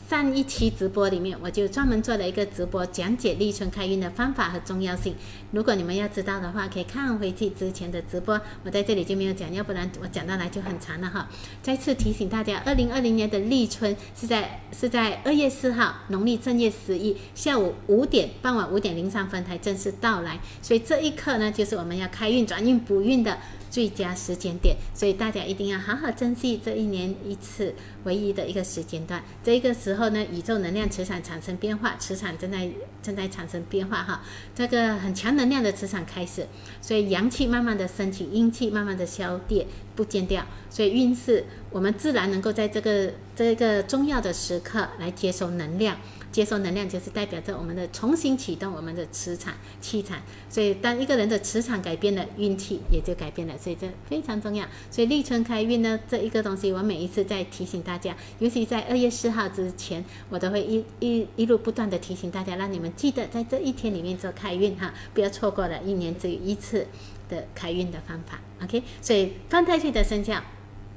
上一期直播里面，我就专门做了一个直播，讲解立春开运的方法和重要性。如果你们要知道的话，可以看回去之前的直播，我在这里就没有讲，要不然我讲到来就很长了哈。再次提醒大家，二零二零年的立春是在是在二月四号，农历正月十一下午五点，傍晚五点零三分才正式到来。所以这一刻呢，就是我们要开运、转运、补运的。最佳时间点，所以大家一定要好好珍惜这一年一次唯一的一个时间段。这个时候呢，宇宙能量磁场产生变化，磁场正在正在产生变化哈。这个很强能量的磁场开始，所以阳气慢慢的升起，阴气慢慢的消跌不见掉，所以运势我们自然能够在这个这个重要的时刻来接收能量。接收能量就是代表着我们的重新启动我们的磁场气场，所以当一个人的磁场改变了，运气也就改变了，所以这非常重要。所以立春开运呢，这一个东西，我每一次在提醒大家，尤其在二月四号之前，我都会一一一路不断的提醒大家，让你们记得在这一天里面做开运哈，不要错过了一年只有一次的开运的方法。OK，所以放太岁的生肖。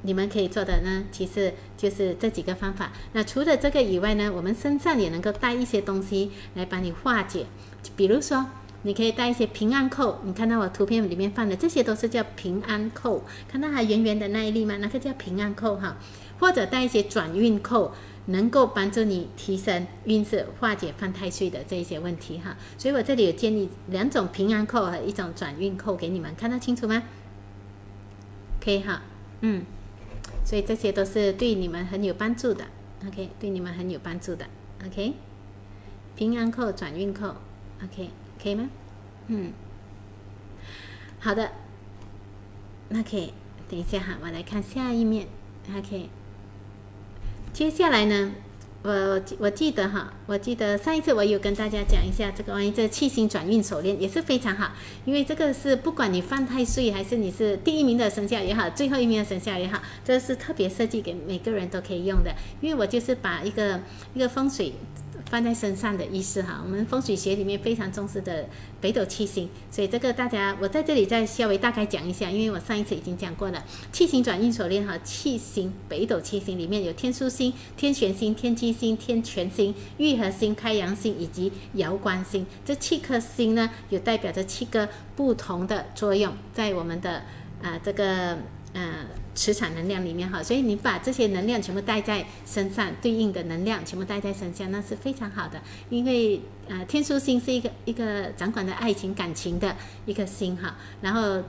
你们可以做的呢，其实就是这几个方法。那除了这个以外呢，我们身上也能够带一些东西来帮你化解。比如说，你可以带一些平安扣。你看到我图片里面放的这些都是叫平安扣，看到它圆圆的那一粒吗？那个叫平安扣哈。或者带一些转运扣，能够帮助你提升运势、化解犯太岁的这一些问题哈。所以我这里有建议两种平安扣和一种转运扣给你们，看得清楚吗？可以哈，嗯。所以这些都是对你们很有帮助的，OK，对你们很有帮助的，OK，平安扣、转运扣，OK，可以吗？嗯，好的，那可以，等一下哈，我来看下一面，OK，接下来呢？我我记得哈，我记得上一次我有跟大家讲一下这个关于这七星转运手链也是非常好，因为这个是不管你犯太岁还是你是第一名的生肖也好，最后一名的生肖也好，这是特别设计给每个人都可以用的，因为我就是把一个一个风水。放在身上的意思哈，我们风水学里面非常重视的北斗七星，所以这个大家我在这里再稍微大概讲一下，因为我上一次已经讲过了。七星转运手链哈，七星北斗七星里面有天枢星、天玄星、天机星、天权星、玉和星、开阳星以及瑶光星，这七颗星呢，有代表着七个不同的作用，在我们的啊这个。呃，磁场能量里面哈，所以你把这些能量全部带在身上，对应的能量全部带在身上，那是非常好的。因为呃，天枢星是一个一个掌管的爱情感情的一颗星哈，然后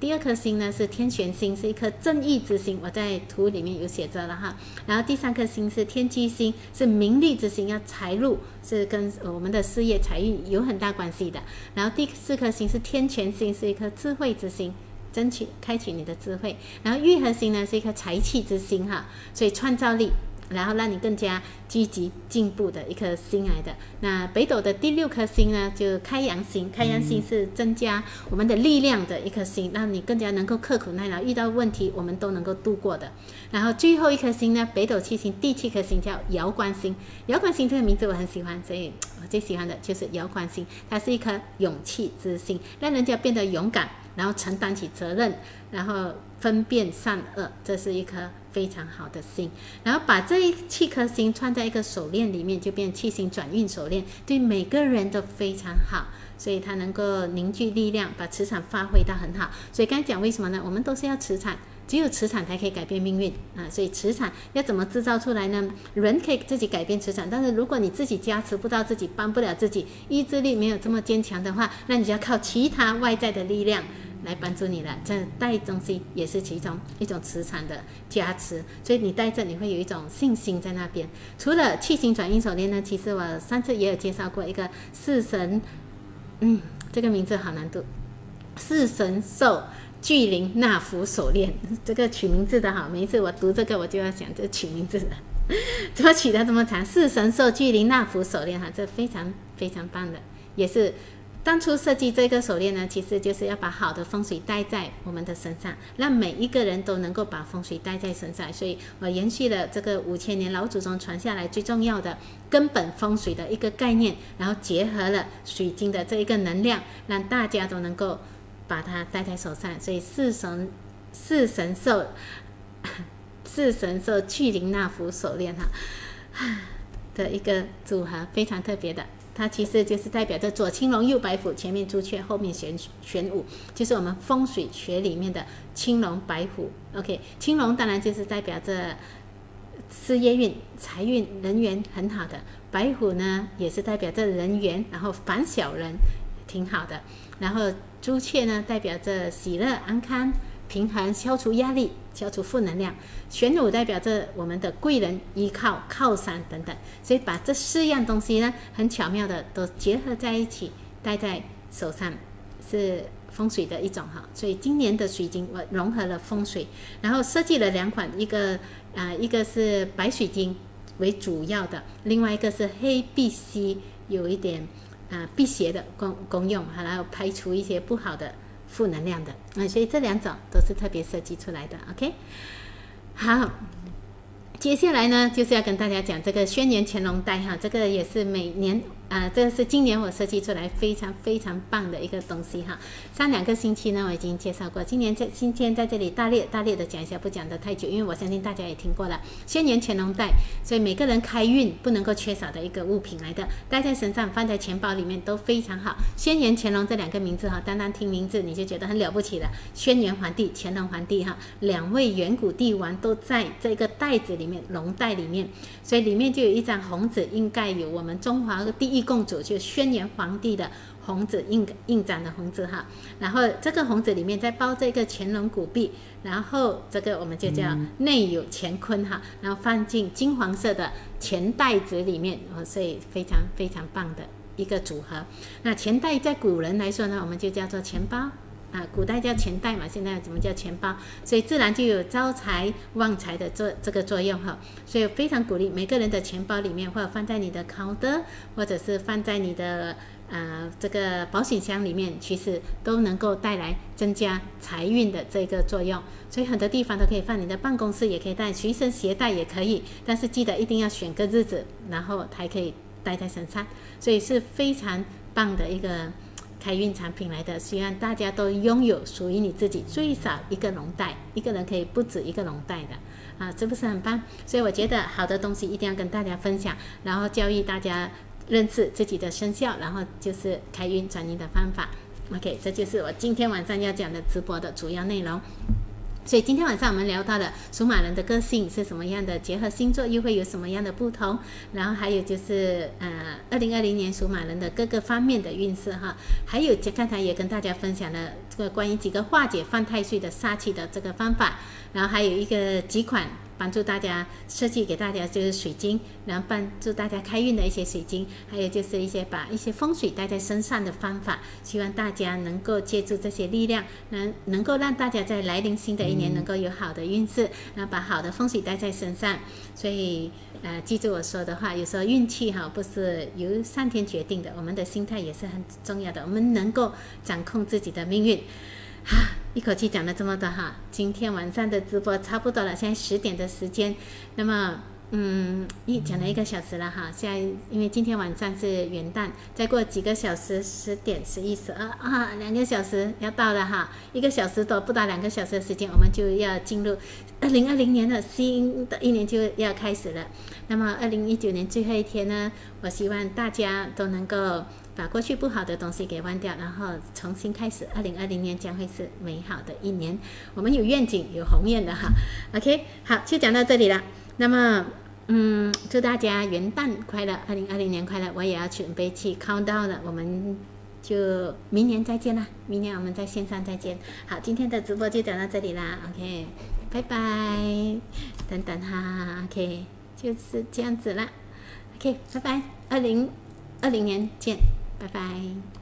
第二颗星呢是天玄星，是一颗正义之星，我在图里面有写着了哈。然后第三颗星是天机星，是名利之星，要财路是跟我们的事业财运有很大关系的。然后第四颗星是天权星，是一颗智慧之星。争取开启你的智慧，然后玉和星呢是一颗财气之星哈，所以创造力，然后让你更加积极进步的一颗星来的。那北斗的第六颗星呢，就开阳星，开阳星是增加我们的力量的一颗星，让你更加能够刻苦耐劳，遇到问题我们都能够度过的。然后最后一颗星呢，北斗七星第七颗星叫遥观星，遥观星这个名字我很喜欢，所以我最喜欢的就是遥观星，它是一颗勇气之星，让人家变得勇敢。然后承担起责任，然后分辨善恶，这是一颗非常好的心。然后把这七颗心串在一个手链里面，就变七星转运手链，对每个人都非常好。所以它能够凝聚力量，把磁场发挥到很好。所以刚才讲为什么呢？我们都是要磁场，只有磁场才可以改变命运啊。所以磁场要怎么制造出来呢？人可以自己改变磁场，但是如果你自己加持不到自己，帮不了自己，意志力没有这么坚强的话，那你就要靠其他外在的力量来帮助你了。这带东西也是其中一种磁场的加持，所以你带着你会有一种信心在那边。除了气星转运手链呢，其实我上次也有介绍过一个四神。嗯，这个名字好难读，四神兽巨灵纳福手链，这个取名字的好，每一次我读这个我就要想这取名字的，怎么取的这么长？四神兽巨灵纳福手链哈，这非常非常棒的，也是。当初设计这个手链呢，其实就是要把好的风水带在我们的身上，让每一个人都能够把风水带在身上。所以我延续了这个五千年老祖宗传下来最重要的根本风水的一个概念，然后结合了水晶的这一个能量，让大家都能够把它戴在手上。所以四神四神兽 四神兽巨灵那福手链哈 的一个组合，非常特别的。它其实就是代表着左青龙右白虎，前面朱雀，后面玄玄武，就是我们风水学里面的青龙白虎。OK，青龙当然就是代表着事业运、财运、人缘很好的；白虎呢，也是代表着人缘，然后反小人，挺好的。然后朱雀呢，代表着喜乐安康。平衡、消除压力、消除负能量。玄武代表着我们的贵人、依靠、靠山等等。所以把这四样东西呢，很巧妙的都结合在一起，戴在手上，是风水的一种哈。所以今年的水晶我融合了风水，然后设计了两款，一个啊，一个是白水晶为主要的，另外一个是黑碧玺，有一点啊辟邪的功功用，还有排除一些不好的。负能量的，啊，所以这两种都是特别设计出来的，OK，好。接下来呢，就是要跟大家讲这个轩辕乾隆带哈，这个也是每年啊，这是今年我设计出来非常非常棒的一个东西哈。上两个星期呢，我已经介绍过，今年在今天在这里大略大略的讲一下，不讲的太久，因为我相信大家也听过了。轩辕乾隆带，所以每个人开运不能够缺少的一个物品来的，带在身上，放在钱包里面都非常好。轩辕乾隆这两个名字哈，单单听名字你就觉得很了不起了。轩辕皇帝、乾隆皇帝哈，两位远古帝王都在这个袋子里面。龙袋里面，所以里面就有一张红纸，应该有我们中华第一共主，就轩辕皇帝的红纸印印章的红纸哈。然后这个红纸里面再包这个乾隆古币，然后这个我们就叫内有乾坤哈，然后放进金黄色的钱袋子里面，所以非常非常棒的一个组合。那钱袋在古人来说呢，我们就叫做钱包。啊，古代叫钱袋嘛，现在怎么叫钱包？所以自然就有招财旺财的作这个作用哈。所以非常鼓励每个人的钱包里面，或者放在你的考的，或者是放在你的呃这个保险箱里面，其实都能够带来增加财运的这个作用。所以很多地方都可以放，你的办公室也可以带，随身携带也可以。但是记得一定要选个日子，然后才可以带在身上。所以是非常棒的一个。开运产品来的，希望大家都拥有属于你自己最少一个龙带，一个人可以不止一个龙带的，啊，是不是很棒？所以我觉得好的东西一定要跟大家分享，然后教育大家认识自己的生肖，然后就是开运转运的方法。OK，这就是我今天晚上要讲的直播的主要内容。所以今天晚上我们聊到的属马人的个性是什么样的，结合星座又会有什么样的不同？然后还有就是，呃，二零二零年属马人的各个方面的运势哈，还有刚才也跟大家分享了这个关于几个化解犯太岁的煞气的这个方法，然后还有一个几款。帮助大家设计给大家就是水晶，然后帮助大家开运的一些水晶，还有就是一些把一些风水带在身上的方法，希望大家能够借助这些力量，能能够让大家在来临新的一年能够有好的运势，然后把好的风水带在身上。所以呃，记住我说的话，有时候运气哈不是由上天决定的，我们的心态也是很重要的，我们能够掌控自己的命运。哈，一口气讲了这么多哈，今天晚上的直播差不多了，现在十点的时间，那么嗯，一讲了一个小时了哈，现在因为今天晚上是元旦，再过几个小时，十点、十一、十二啊，两个小时要到了哈，一个小时多不到两个小时的时间，我们就要进入二零二零年的新的一年就要开始了。那么二零一九年最后一天呢，我希望大家都能够把过去不好的东西给忘掉，然后重新开始。二零二零年将会是美好的一年，我们有愿景，有宏愿的哈。OK，好，就讲到这里了。那么。嗯，祝大家元旦快乐，二零二零年快乐！我也要准备去 countdown 了，我们就明年再见啦！明年我们在线上再见。好，今天的直播就讲到这里啦，OK，拜拜。等等哈，OK，就是这样子啦，OK，拜拜，二零二零年见，拜拜。